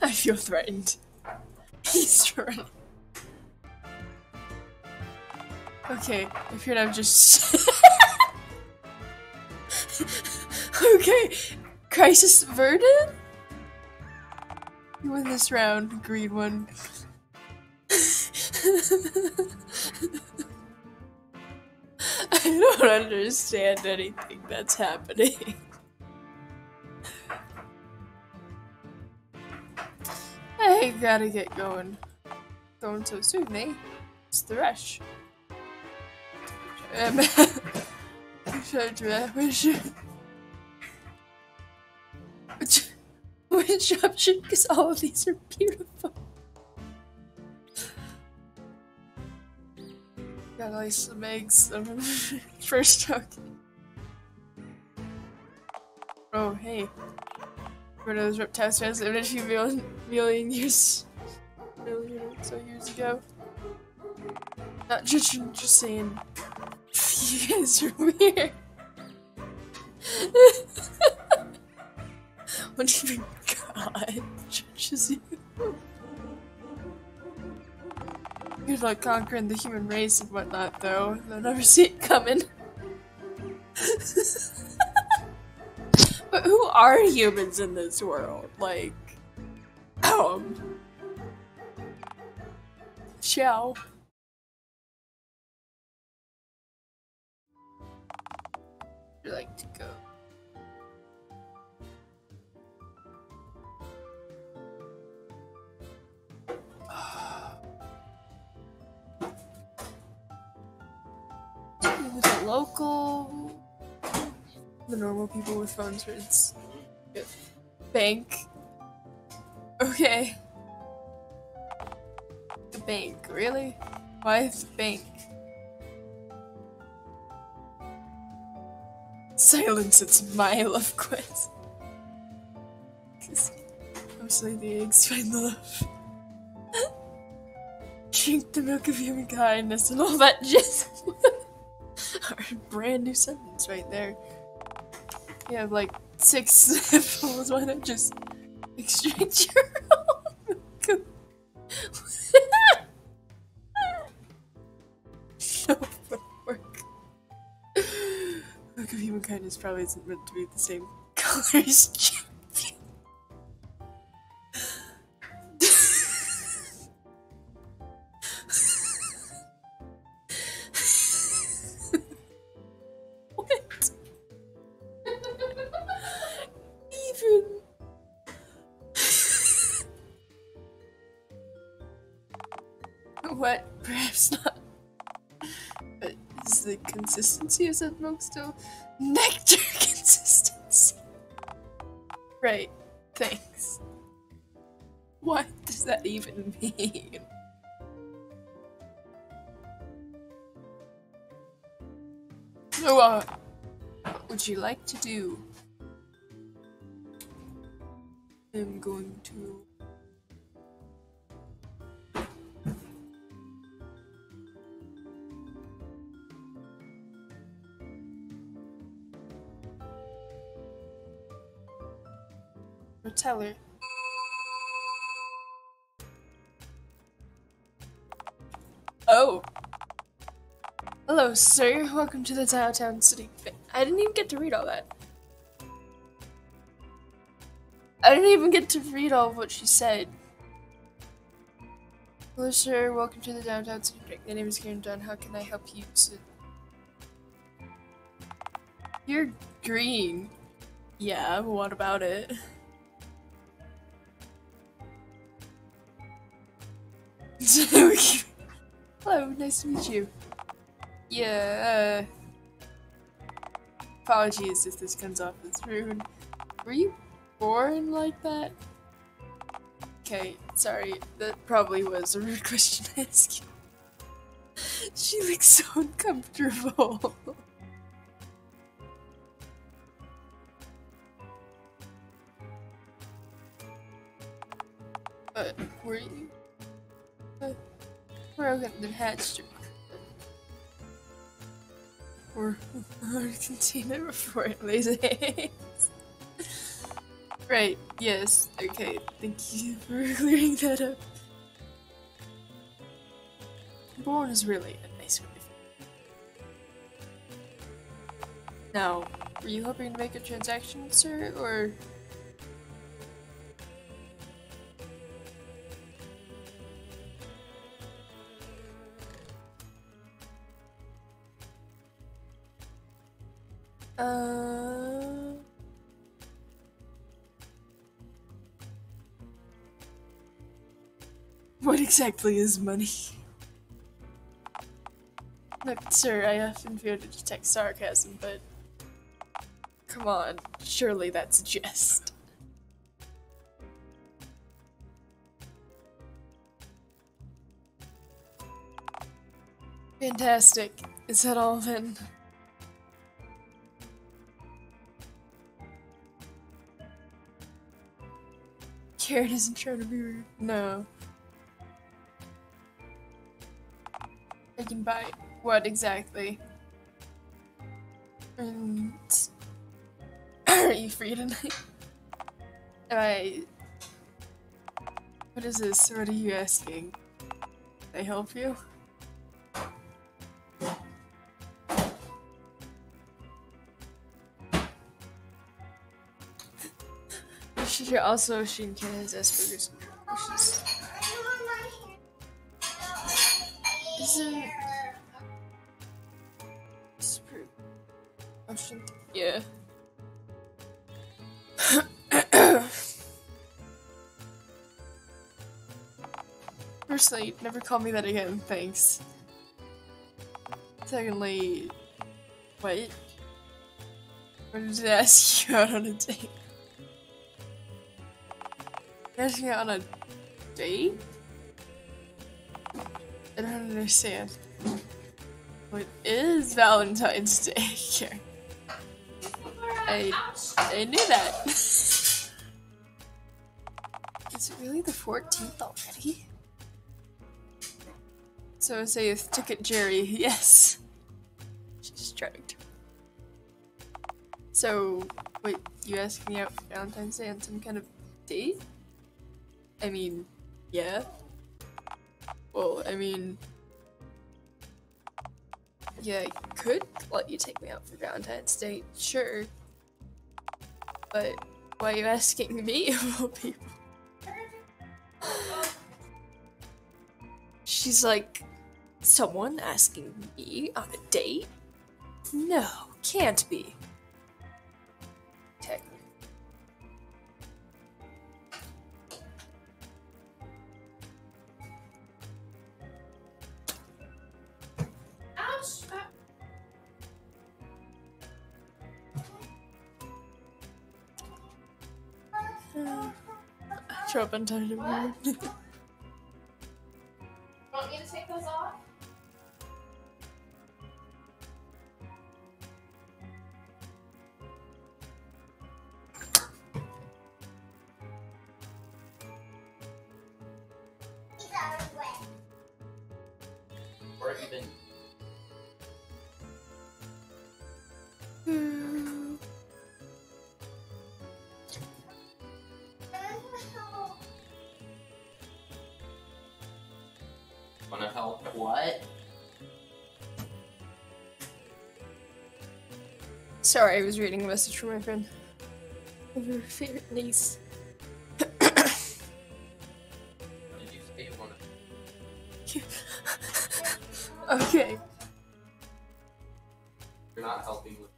I feel threatened. He's threatened. Okay, I feared I'm just. Crisis averted. You win this round, green one. (laughs) I don't understand anything that's happening. (laughs) I gotta get going. Going so soon, eh? It's the rush. (laughs) Um, I wish which? Because all of these are beautiful. Got like some eggs. um, (laughs) First token. Oh hey, of those reptiles translated a few million, million years, million so years ago. Not judging, just saying. (laughs) You guys are weird. (laughs) What even God judges you? You're like conquering the human race and whatnot, though. They'll never see it coming. (laughs) but who are humans in this world? Like, um, Ciao. You like to go? Local, the normal people with phones, it's bank. Okay. The bank, really? Why the bank? Silence, it's my love quest. Cause mostly the eggs find the love. (laughs) Drink the milk of human kindness and all that jizz. (laughs) (laughs) Our brand new sentence right there. You have like six (laughs) nipples, why not just extract your (laughs) no work. Look of human kindness probably isn't meant to be the same color as said milk still nectar (laughs) consistency? Right. Thanks. What does that even mean? So, uh, what would you like to do? I'm going to. Oh. Hello, sir. Welcome to the Town City. I didn't even get to read all that. I didn't even get to read all of what she said. Hello, sir. Welcome to the Dialtown City. My name is Karen Dunn. How can I help you? To... You're green. Yeah, what about it? Nice to meet you. Yeah, uh, apologies if this comes off as rude. Were you born like that? Okay, sorry. That probably was a rude (laughs) question to ask you. She looks so uncomfortable. Broken and hatched or container before it lays eggs. right, yes, okay, thank you for (laughs) clearing that up. Born is really a nice way. Now, were you hoping to make a transaction, sir, or exactly is money? Look, sir, I often fear to detect sarcasm, but. Come on, surely that's a jest. Fantastic. Is that all then? Karen isn't trying to be rude. No. Buy what exactly? And (clears throat) are you free tonight? (laughs) I. What is this? What are you asking? Can I help you? She also she has Asperger's syndrome, which is isn't Firstly, never call me that again, thanks. Secondly, wait. What did I ask (laughs) you out on a date? Asking out on a date? I don't understand. What is Valentine's Day (laughs) here? I I knew that. (laughs) is it really the 14th already? So say if Ticket Jerry, (laughs) yes. She's drugged. So, wait, you asking me out for Valentine's Day on some kind of date? I mean, yeah. Well, I mean, yeah, I could let you take me out for Valentine's Day, sure. But why are you asking me (laughs) of all people? She's like, someone asking me on a date? No, can't be. Technically. Ouch! Uh, Show Sorry, I was reading a message from my friend. Of her favorite niece. What did you say you wanna? Okay. You're not helping with.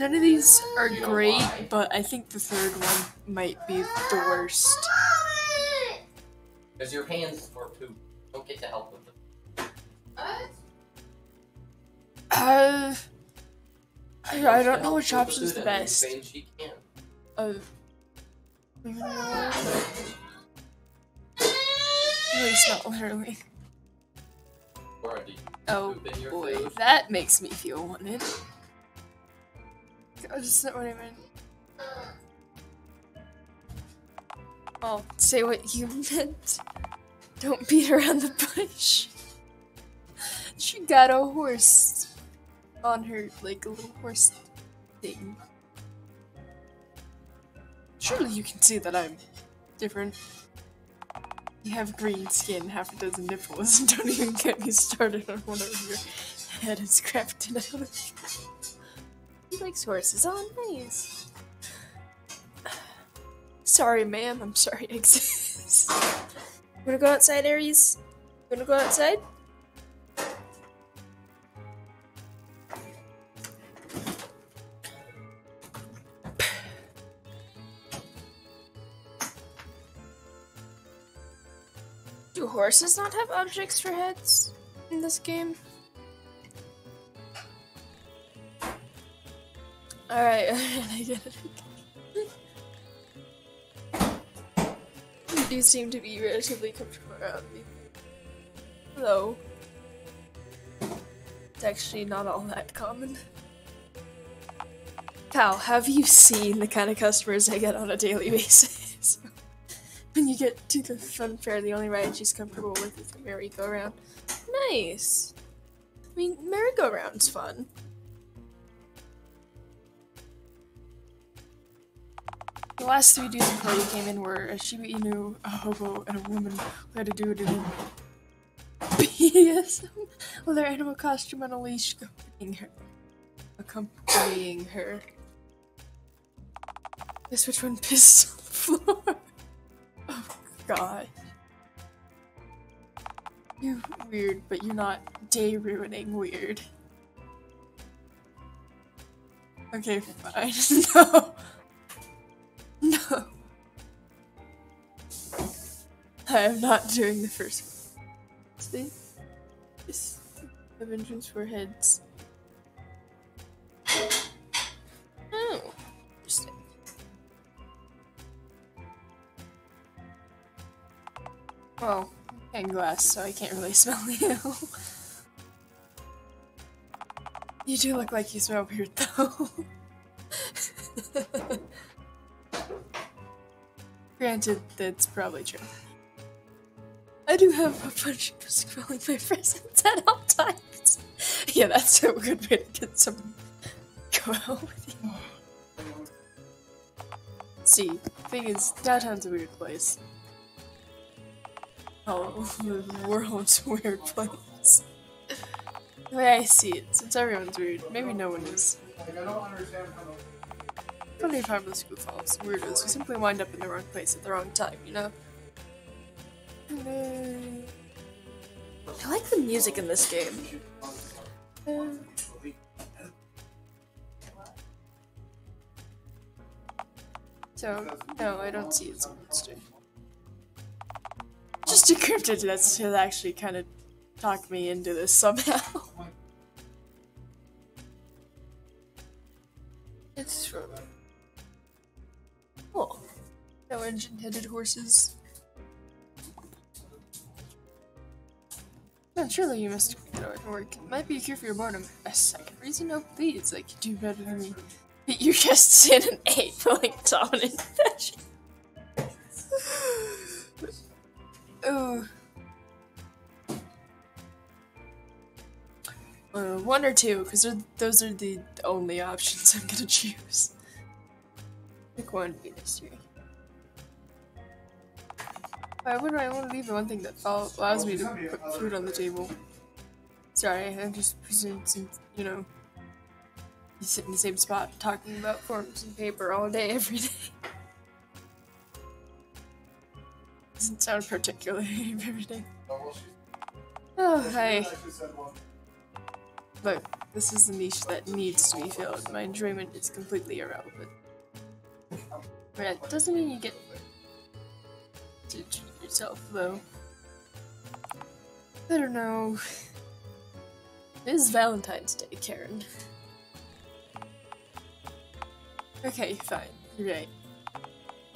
None of these are great, why? but I think the third one might be the worst. Because your hands I, I don't know which option's the food, and you're best. saying she can. Uh, at least not literally. Or do you Oh poop in your boy, that makes me feel wanted. God, That's not what I meant. Well, say what you (laughs) meant. Don't beat around the bush. She got a horse on her, like a little horse thing. Surely you can see that I'm different. You have green skin, half a dozen nipples, (laughs) and don't even get me started on whatever your head is crafted out of. He likes horses. Oh, nice. Sorry, ma'am. I'm sorry I exist. (laughs) Wanna go outside, Aries? Wanna go outside? Horses not have objects for heads in this game? Alright, (laughs) I get it. You do seem to be relatively comfortable around me. Though, it's actually not all that common. Pal, have you seen the kind of customers I get on a daily (laughs) basis? Get to the fun fair, the only ride she's comfortable with is the merry-go-round. Nice. I mean, merry-go-round's fun. The last three dudes before you came in were a Shiba Inu, a hobo, and a woman who had do it in BDSM (laughs) with her animal costume on a leash accompanying her. Accompanying her. Guess which one pissed (laughs) on the floor? Oh god. You're weird, but you're not day ruining weird. Okay, fine. (laughs) no. No. I am not doing the first one. See? This Avengers for heads. Well, and glass, so I can't really (laughs) smell you. you do look like you smell weird though. (laughs) Granted, that's probably true. I do have a bunch of smelling my presents at all times. yeah, that's a good way to get someone go out with you. See, thing is, Dialtown's a weird place. Oh, the world's (laughs) weird place. The way I see it, since everyone's weird, maybe no one is. Like, I don't understand how Plenty of harmless goofballs, weirdos who simply wind up in the wrong place at the wrong time, you know? I like the music in this game. Uh, so, no, I don't see it's a monster. Decrypted that's to actually kind of talk me into this somehow. (laughs) it's from Cool. No engine headed horses. Oh, surely you must go to work. It might be a cure for your boredom. A second reason? Oh, please. I could do better than me. (laughs) You just in an eight feeling dominant fashion. (laughs) Ooh. Uh, one or two, because those are the only options I'm gonna (laughs) choose. Pick one, Venus three. Why would I want to leave the one thing that allows me to put food on the table? Sorry, I'm just presuming, you know, you sit in the same spot talking about forms and paper all day, (laughs) every day. Doesn't sound particularly (laughs) everyday. Oh, Oh, actually. Look, this is a niche that needs to be filled. My enjoyment is completely irrelevant. But that doesn't mean you get to treat yourself, though. I don't know. It is Valentine's Day, Karen. Okay, fine. You're right.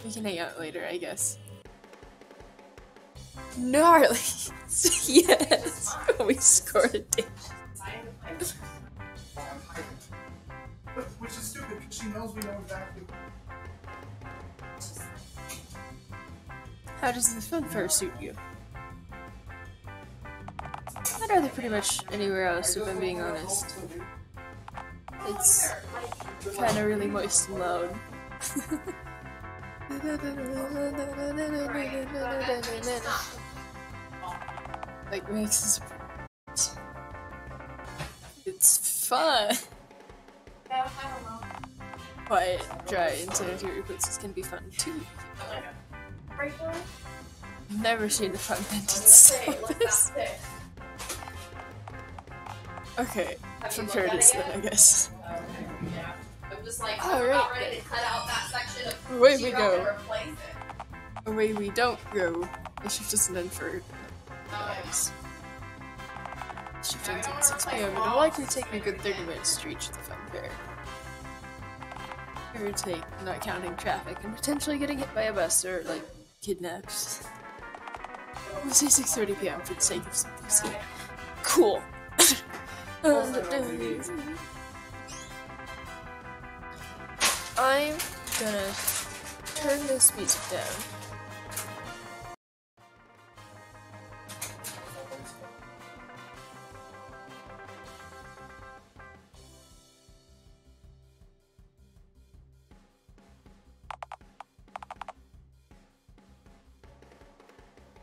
We can hang out later, I guess. Gnarly! (laughs) yes! (laughs) We scored a date. I'm hiding. But- Which is stupid because she knows we know exactly. How does the funfair suit you? I'd rather pretty much anywhere else, if I'm being honest. It's kind of really moist and loud. (laughs) like makes (laughs) it's fun. Quiet, dry, and sanitary places can be fun too. I've never seen a fun sentence like this. Okay, from fairness then, I guess. I'm just like, oh, oh, I'm about right. ready to cut out that section of Away we go. Away we don't go. The shift isn't in for Oh. Shift ends at 6 p.m. it'll likely take me a good 30 minutes to reach the fun fair. Give or take, not counting traffic and potentially getting hit by a bus or, like, kidnapped. We'll say 6.30 p.m. for the sake of simplicity. Cool. (laughs) I'm gonna turn this music down.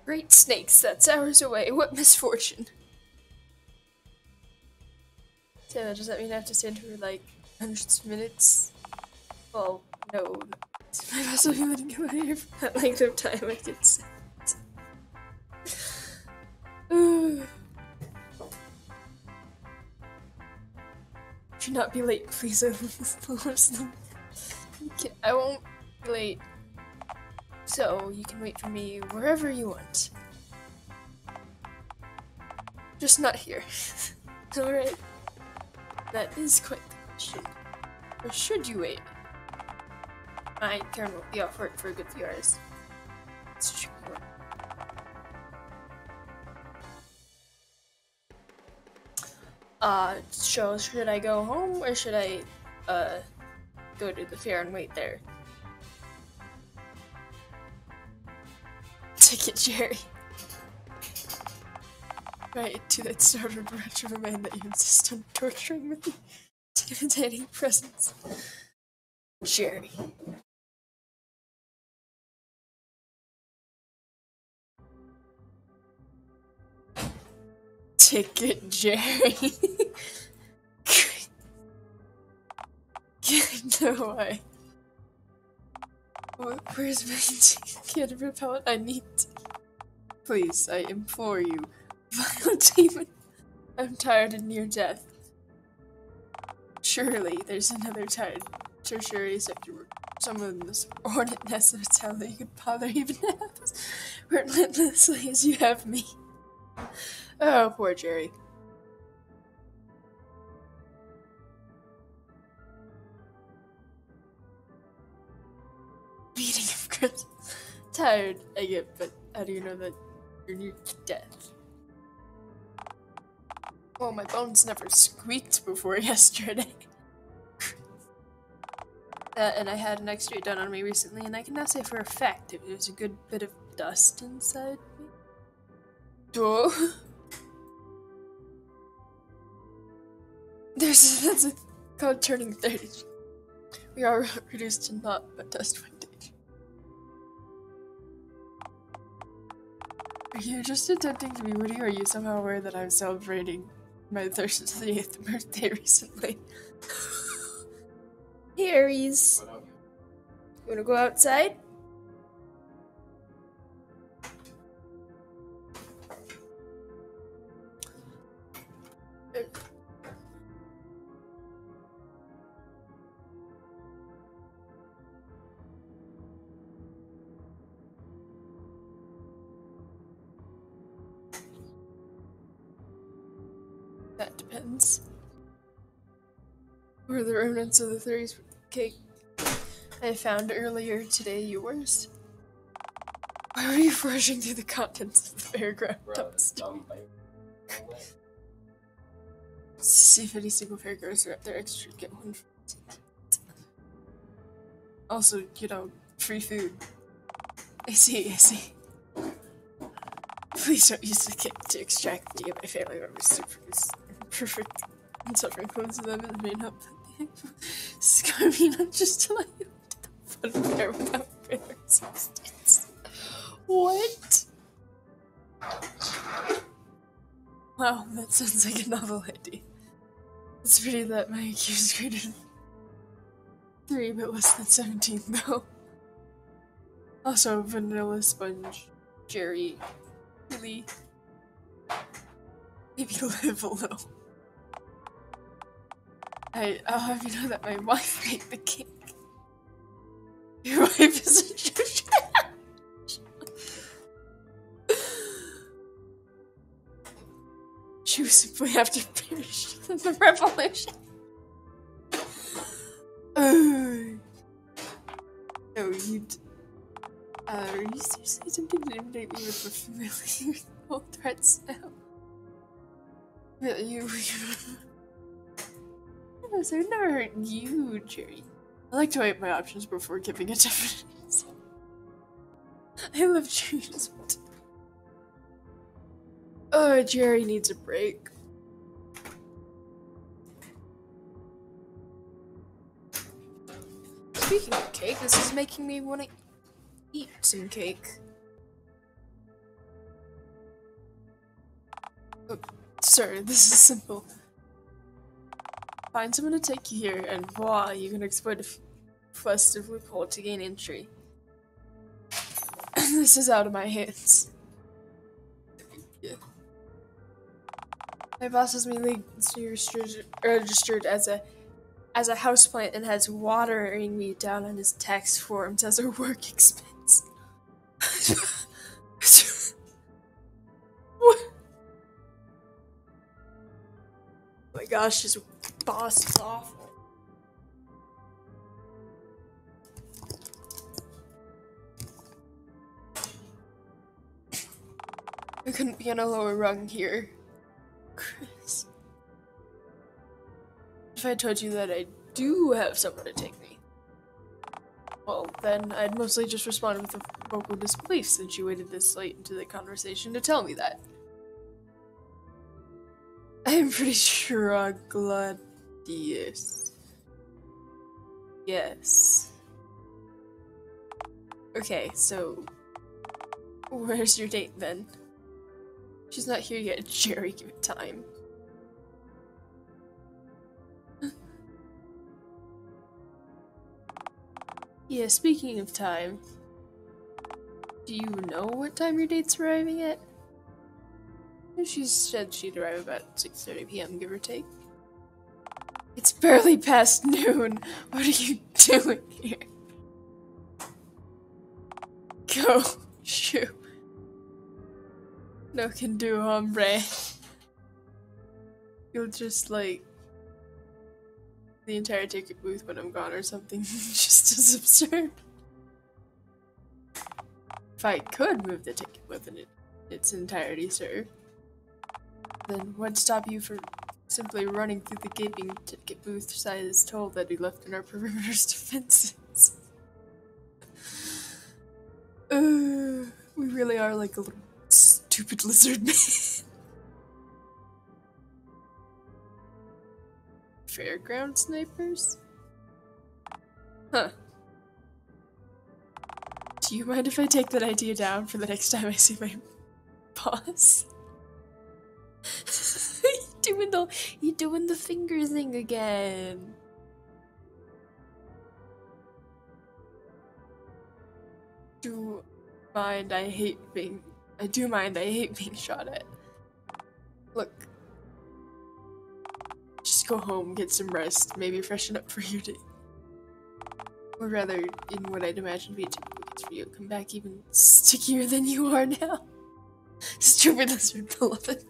Great snakes, that's hours away. What misfortune. Damn, does that mean I have to stand for like hundreds of minutes? Well, no. My will be letting go out here for that length of time I get sent. (sighs) Should not be late, please. (laughs) I won't be late. So you can wait for me wherever you want. Just not here. (laughs) Alright. That is quite the question. Or should you wait? My turn will be off work for a good few hours. It's true. Uh, so should I go home or should I, uh, go to the fair and wait there? (laughs) Ticket Jerry. Right to that of wretch of a man that you insist on torturing with (laughs) intimidating presence. Jerry. Ticket (laughs) Jerry. no way. What, where's my ticket repellent? I need to. Please, I implore you. (laughs) Vile demon. I'm tired and near death. Surely there's another tired tertiary sector where someone this a town that you could bother even (laughs) as relentlessly as you have me. Oh, poor Jerry. (laughs) Beating of Chris. Tired, I get, but how do you know that you're near to death? Well, my bones never squeaked before (laughs) yesterday. That, and I had an x-ray done on me recently, and I can now say for a fact if there's a good bit of dust inside me. Duh. (laughs) There's that's a, called turning 30. We are (laughs) reduced to not a dust vintage. Are you just attempting to be witty, or are you somehow aware that I'm celebrating my 38th birthday (laughs) recently? hey, Aries. You wanna go outside? Remnants of the threes cake I found earlier today yours? Why were you foraging through the contents of the fairground dumpster? See if any single fairgoers are up there extra get one. Also, you know, free food. I see, I see. Please don't use the cake to extract the my family members to produce perfect and suffering clones of them and may not put Scarmy (laughs) not just to let you the fun fair without assistance. What? Wow, that sounds like a novel idea. It's pretty that my IQ is greater than three, but less than 17, though. Also, Vanilla Sponge, Jerry, really. Maybe live alone. I, I'll have you know that my wife made the cake. Your wife is a trash. She was simply after perish in the revolution. Oh. (sighs) No, you. Uh, are you seriously attempting to intimidate me with familiar (laughs) old threats now? Yeah, you. (laughs) Yes, I've never heard you, Jerry. I like to weigh my options before giving a (laughs) definite answer. I love Jerry's. Oh, Jerry needs a break. Speaking of cake, this is making me want to eat some cake. Oh, Sir, this is simple. Find someone to take you here, and voila, you can exploit f- festive loophole to gain entry. (laughs) this is out of my hands. My boss has me registered, registered as a as a houseplant and has watering me down on his tax forms as a work expense. (laughs) what? Oh my gosh, his boss is awful. I couldn't be on a lower rung here. Chris. If I told you that I do have someone to take me, well, then I'd mostly just respond with a vocal disbelief since you waited this late into the conversation to tell me that. I'm pretty sure Gladius. Yes. Yes. Okay, so where's your date then? She's not here yet, (laughs) Jerry. Give it time. (gasps) yeah, speaking of time, do you know what time your date's arriving at? She said she'd arrive about 6.30 p.m., give or take. It's barely past noon. What are you doing here? Go. Shoot. No can do, hombre. You'll just like the entire ticket booth when I'm gone or something. (laughs) just as absurd. If I could move the ticket booth in its entirety, sir, then what'd stop you from simply running through the gaping ticket booth size toll that he left in our perimeter's (laughs) defenses? uh, we really are like a little stupid lizard man. (laughs) Fairground snipers? Huh. Do you mind if I take that idea down for the next time I see my boss? You doing the you doing the finger thing again. Do mind I hate being I do mind I hate being shot at. Look. Just go home, get some rest, maybe freshen up for your day. Or rather, in what I'd imagine be a typical case for you, come back even stickier than you are now. (laughs) Stupid lizard beloved.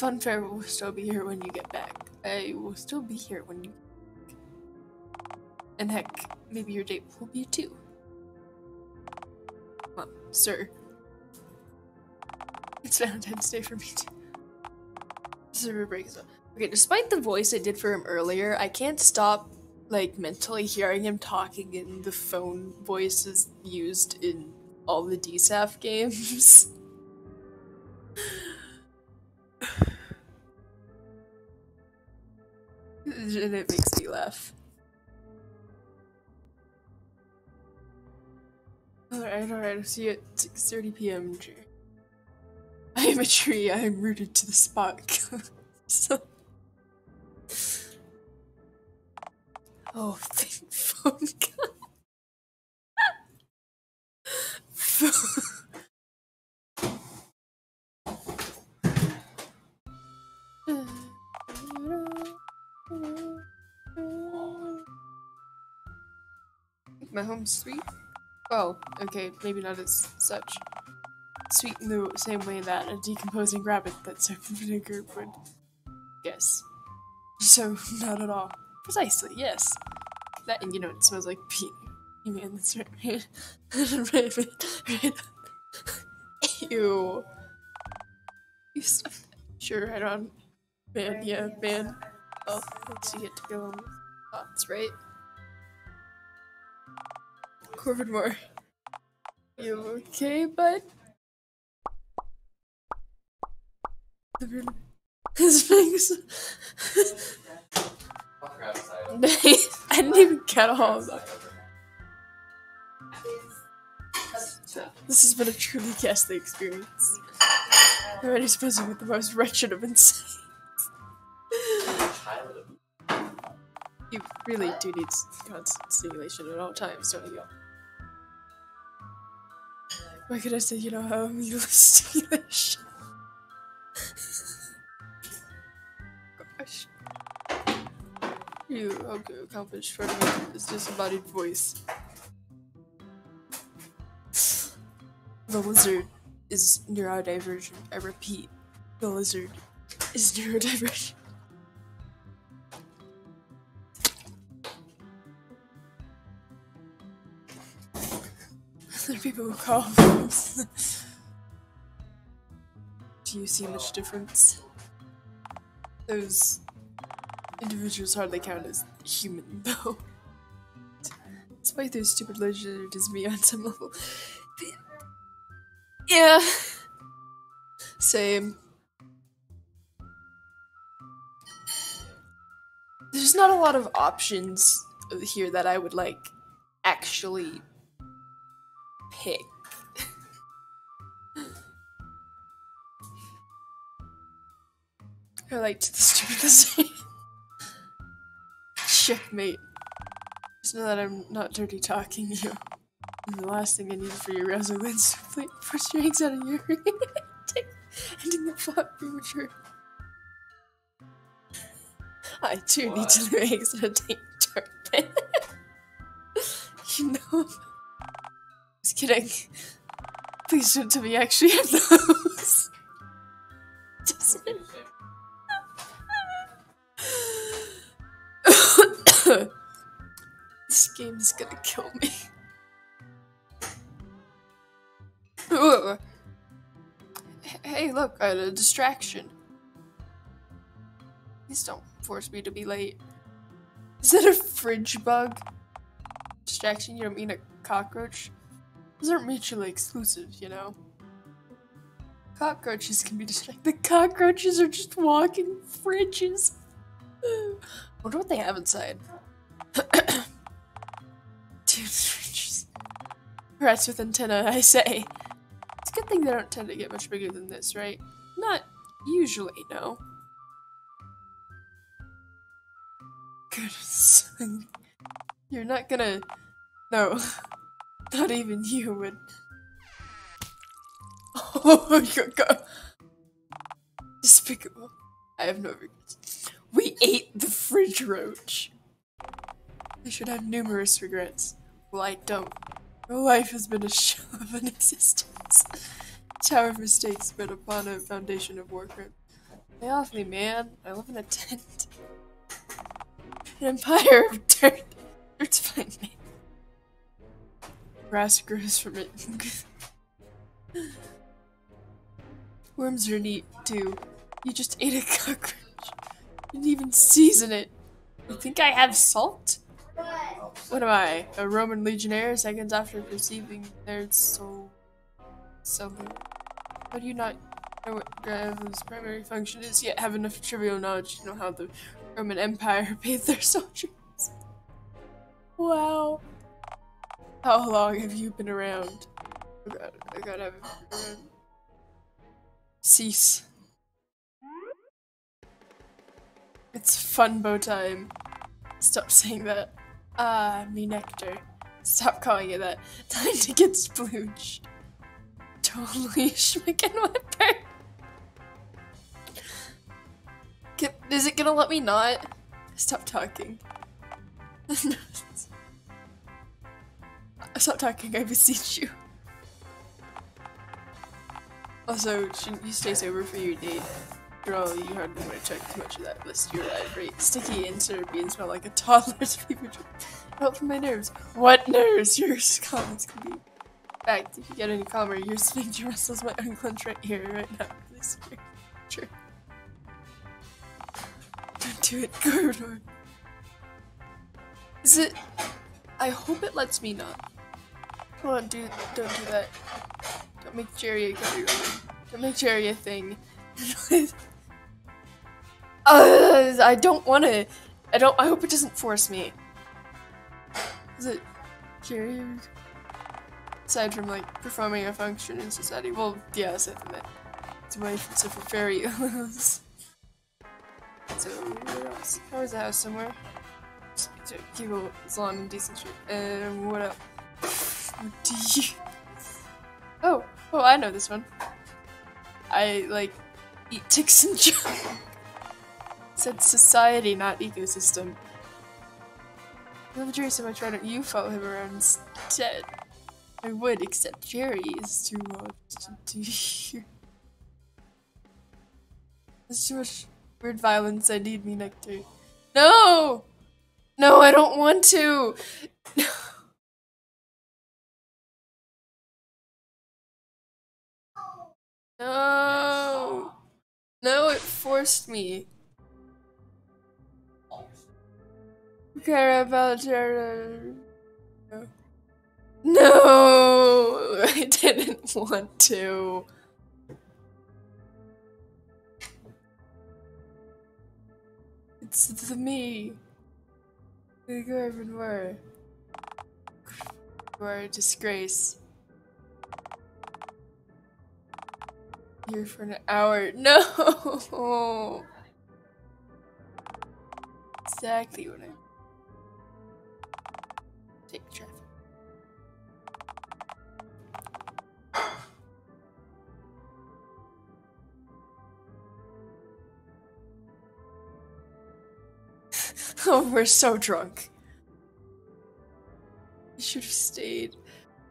The fun fair will still be here when you get back. I will still be here when you and heck, maybe your date will be too. Well, sir. It's Valentine's Day for me too. Server is up. Okay, despite the voice I did for him earlier, I can't stop like mentally hearing him talking in the phone voices used in all the DSAF games. (laughs) and it makes me laugh. Alright, alright, I'll see you at 6.30 p.m. I am a tree, I am rooted to the spot. so... (laughs) Oh, thank phone (laughs) (laughs) My home sweet. Oh, okay, maybe not as such. Sweet in the same way that a decomposing rabbit that's that served (laughs) vinegar would. Yes. So, (laughs) not at all. Precisely, yes. That, and you know, it smells like pee. You man, that's (laughs) right, right, right, right. Ew. You stuff. Sure, right on. Man, yeah, man. Oh, let's see it to go on thoughts, right? Corbinmore. You okay, bud? (laughs) His. Nice. (laughs) I didn't even get all of them. This has been a truly ghastly experience. Already supposed with the most wretched of insights. You really do need constant stimulation at all times, don't you? Why could I say you know how I'm use stimulation? Gosh. You okay, accomplished for me this disembodied voice. The lizard is neurodivergent. I repeat, the lizard is neurodivergent. (laughs) Do you see much difference? Those individuals hardly count as human, (laughs) though. Despite their stupid lizard is me on some level. Yeah. Same. There's not a lot of options here that I would like actually pick. I liked the stupid lizard. Checkmate. Just know that I'm not dirty talking you. And the last thing I need for your resilience to play for strings out of your ending the plot premature. I too need to leave eggs in a deep turban. you know. Kidding. Please don't tell me you actually have those. This game is gonna kill me. Hey, look, I a distraction. Please don't force me to be late. Is that a fridge bug? Distraction? You don't mean a cockroach? Those aren't mutually exclusive, you know. Cockroaches can be distracted. The cockroaches are just walking fridges. (sighs) Wonder what they have inside. (coughs) Dude, fridges. Rats with antenna, I say. It's a good thing they don't tend to get much bigger than this, right? Not usually, no. Goodness. (laughs) You're not gonna. No. (laughs) (laughs) Not even you would. (laughs) Oh my god. Despicable. I have no regrets. We ate the fridge roach. I should have numerous regrets. Well, I don't. My life has been a (laughs) show of an existence. Tower of mistakes built upon a foundation of war crime. Lay off me, man. I live in a tent. An empire of dirt. Dirt's fine, man. Grass grows from it. (laughs) Worms are neat, too. You just ate a (laughs) cockroach. Didn't even season it. You think I have salt? What am I? A Roman legionnaire seconds after perceiving their soul. So, how do you not know what Gravel's primary function is, yet have enough trivial knowledge to know how the Roman Empire (laughs) paid their soldiers? Wow. How long have you been around? I gotta, I gotta have it around. Cease. It's funbo time. Stop saying that. Ah, me nectar. Stop calling it that. (laughs) Time to get splooged. Totally (laughs) schmicken whipper. Is it gonna let me not? Stop talking. (laughs) Stop talking, I beseech you. Also, shouldn't you stay sober for your date? All, you hardly want to check too much of that list. You're great. Sticky and syrupy smell like a toddler's fever dream. Help from my nerves. What nerves? Your comments can be. In fact, if you get any calmer, your sphincter muscles might unclench right here, right now. Is true. Don't do it, Gordon. Is it? I hope it lets me not. Come on, dude. Don't do that. Don't make Jerry a. Don't make Jerry a thing. (laughs) uh, I don't want to. I don't. I hope it doesn't force me. Is it Jerry? aside from like performing a function in society. Well, yeah, aside from that, it's my except for fairy. (laughs) so where else? There was a house somewhere. Keep as long and decent shape. And what else? (laughs) Oh, oh, I know this one. I like eat ticks and (laughs) junk. Said society, not ecosystem. I love Jerry so much. Why don't you follow him around instead? I would, except Jerry is too much to do (laughs) here. There's too much weird violence. I need me nectar. No! No, I don't want to! No! No, it forced me. Care about. No. I didn't want to. It's the me. The were. You are a disgrace. Here for an hour. (laughs) No! Exactly what I. Take the traffic. (sighs) oh, we're so drunk. I should have stayed.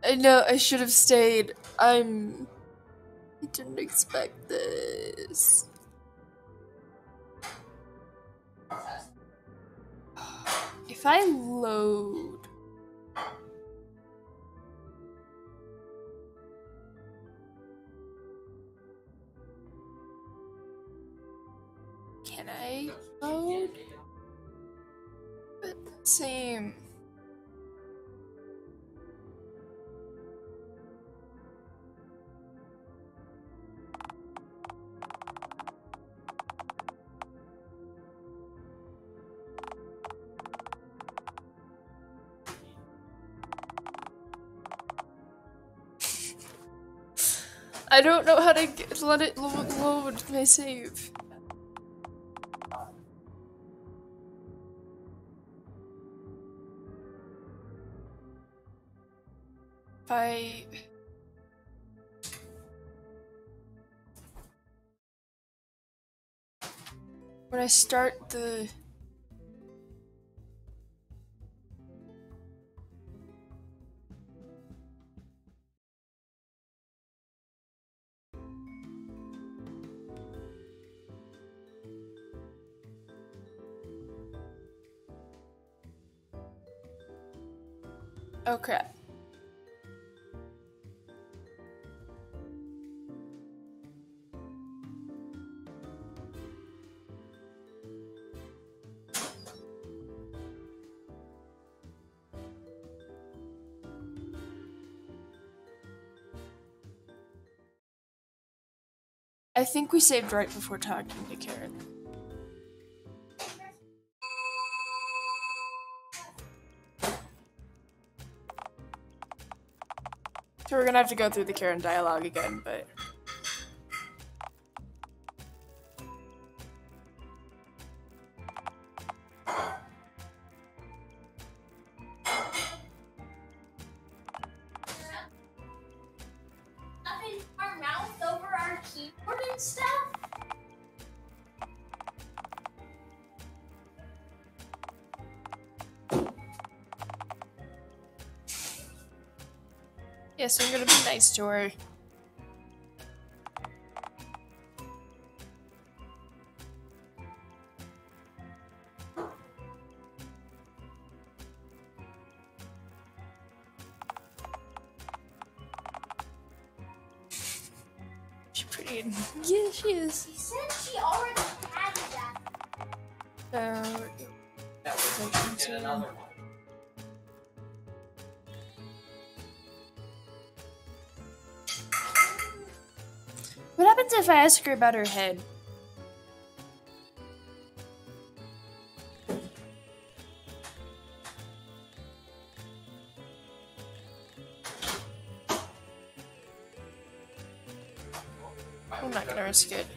I know I should have stayed. I'm. I didn't expect this. If I load. Can I load? But same. I don't know how to get, let it lo- load my save. I... When I start the... crap. I think we saved right before talking to Karen. We're gonna have to go through the Karen dialogue again, but I'm I ask her about her head? I'm not gonna risk it.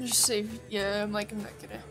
Just say, yeah, I'm like, I'm not gonna.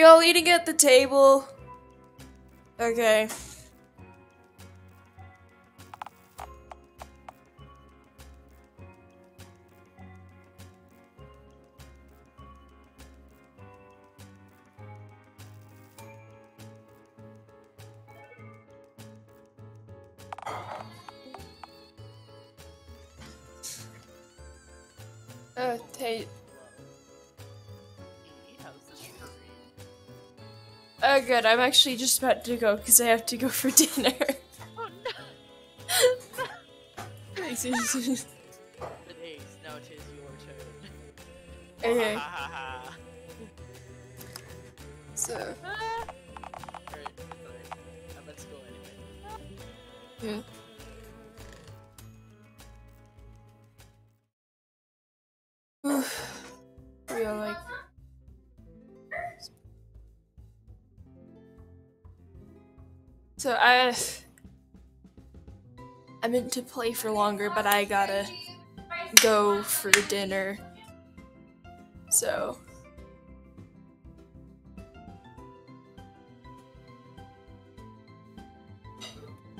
Are we all eating at the table? Okay. Good. I'm actually just about to go because I have to go for (laughs) dinner. Oh no! okay. It is. Now it is your turn. Ha (laughs) So I. I meant to play for longer, but I gotta go for dinner. So.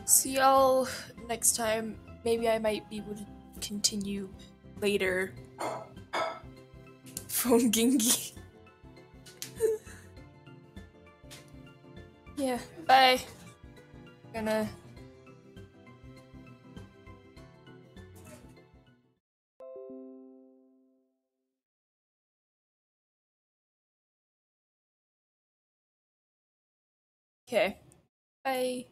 See y'all next time. Maybe I might be able to continue later. (laughs) Phone Gingy. (laughs) yeah, bye. Gonna. Okay. Bye.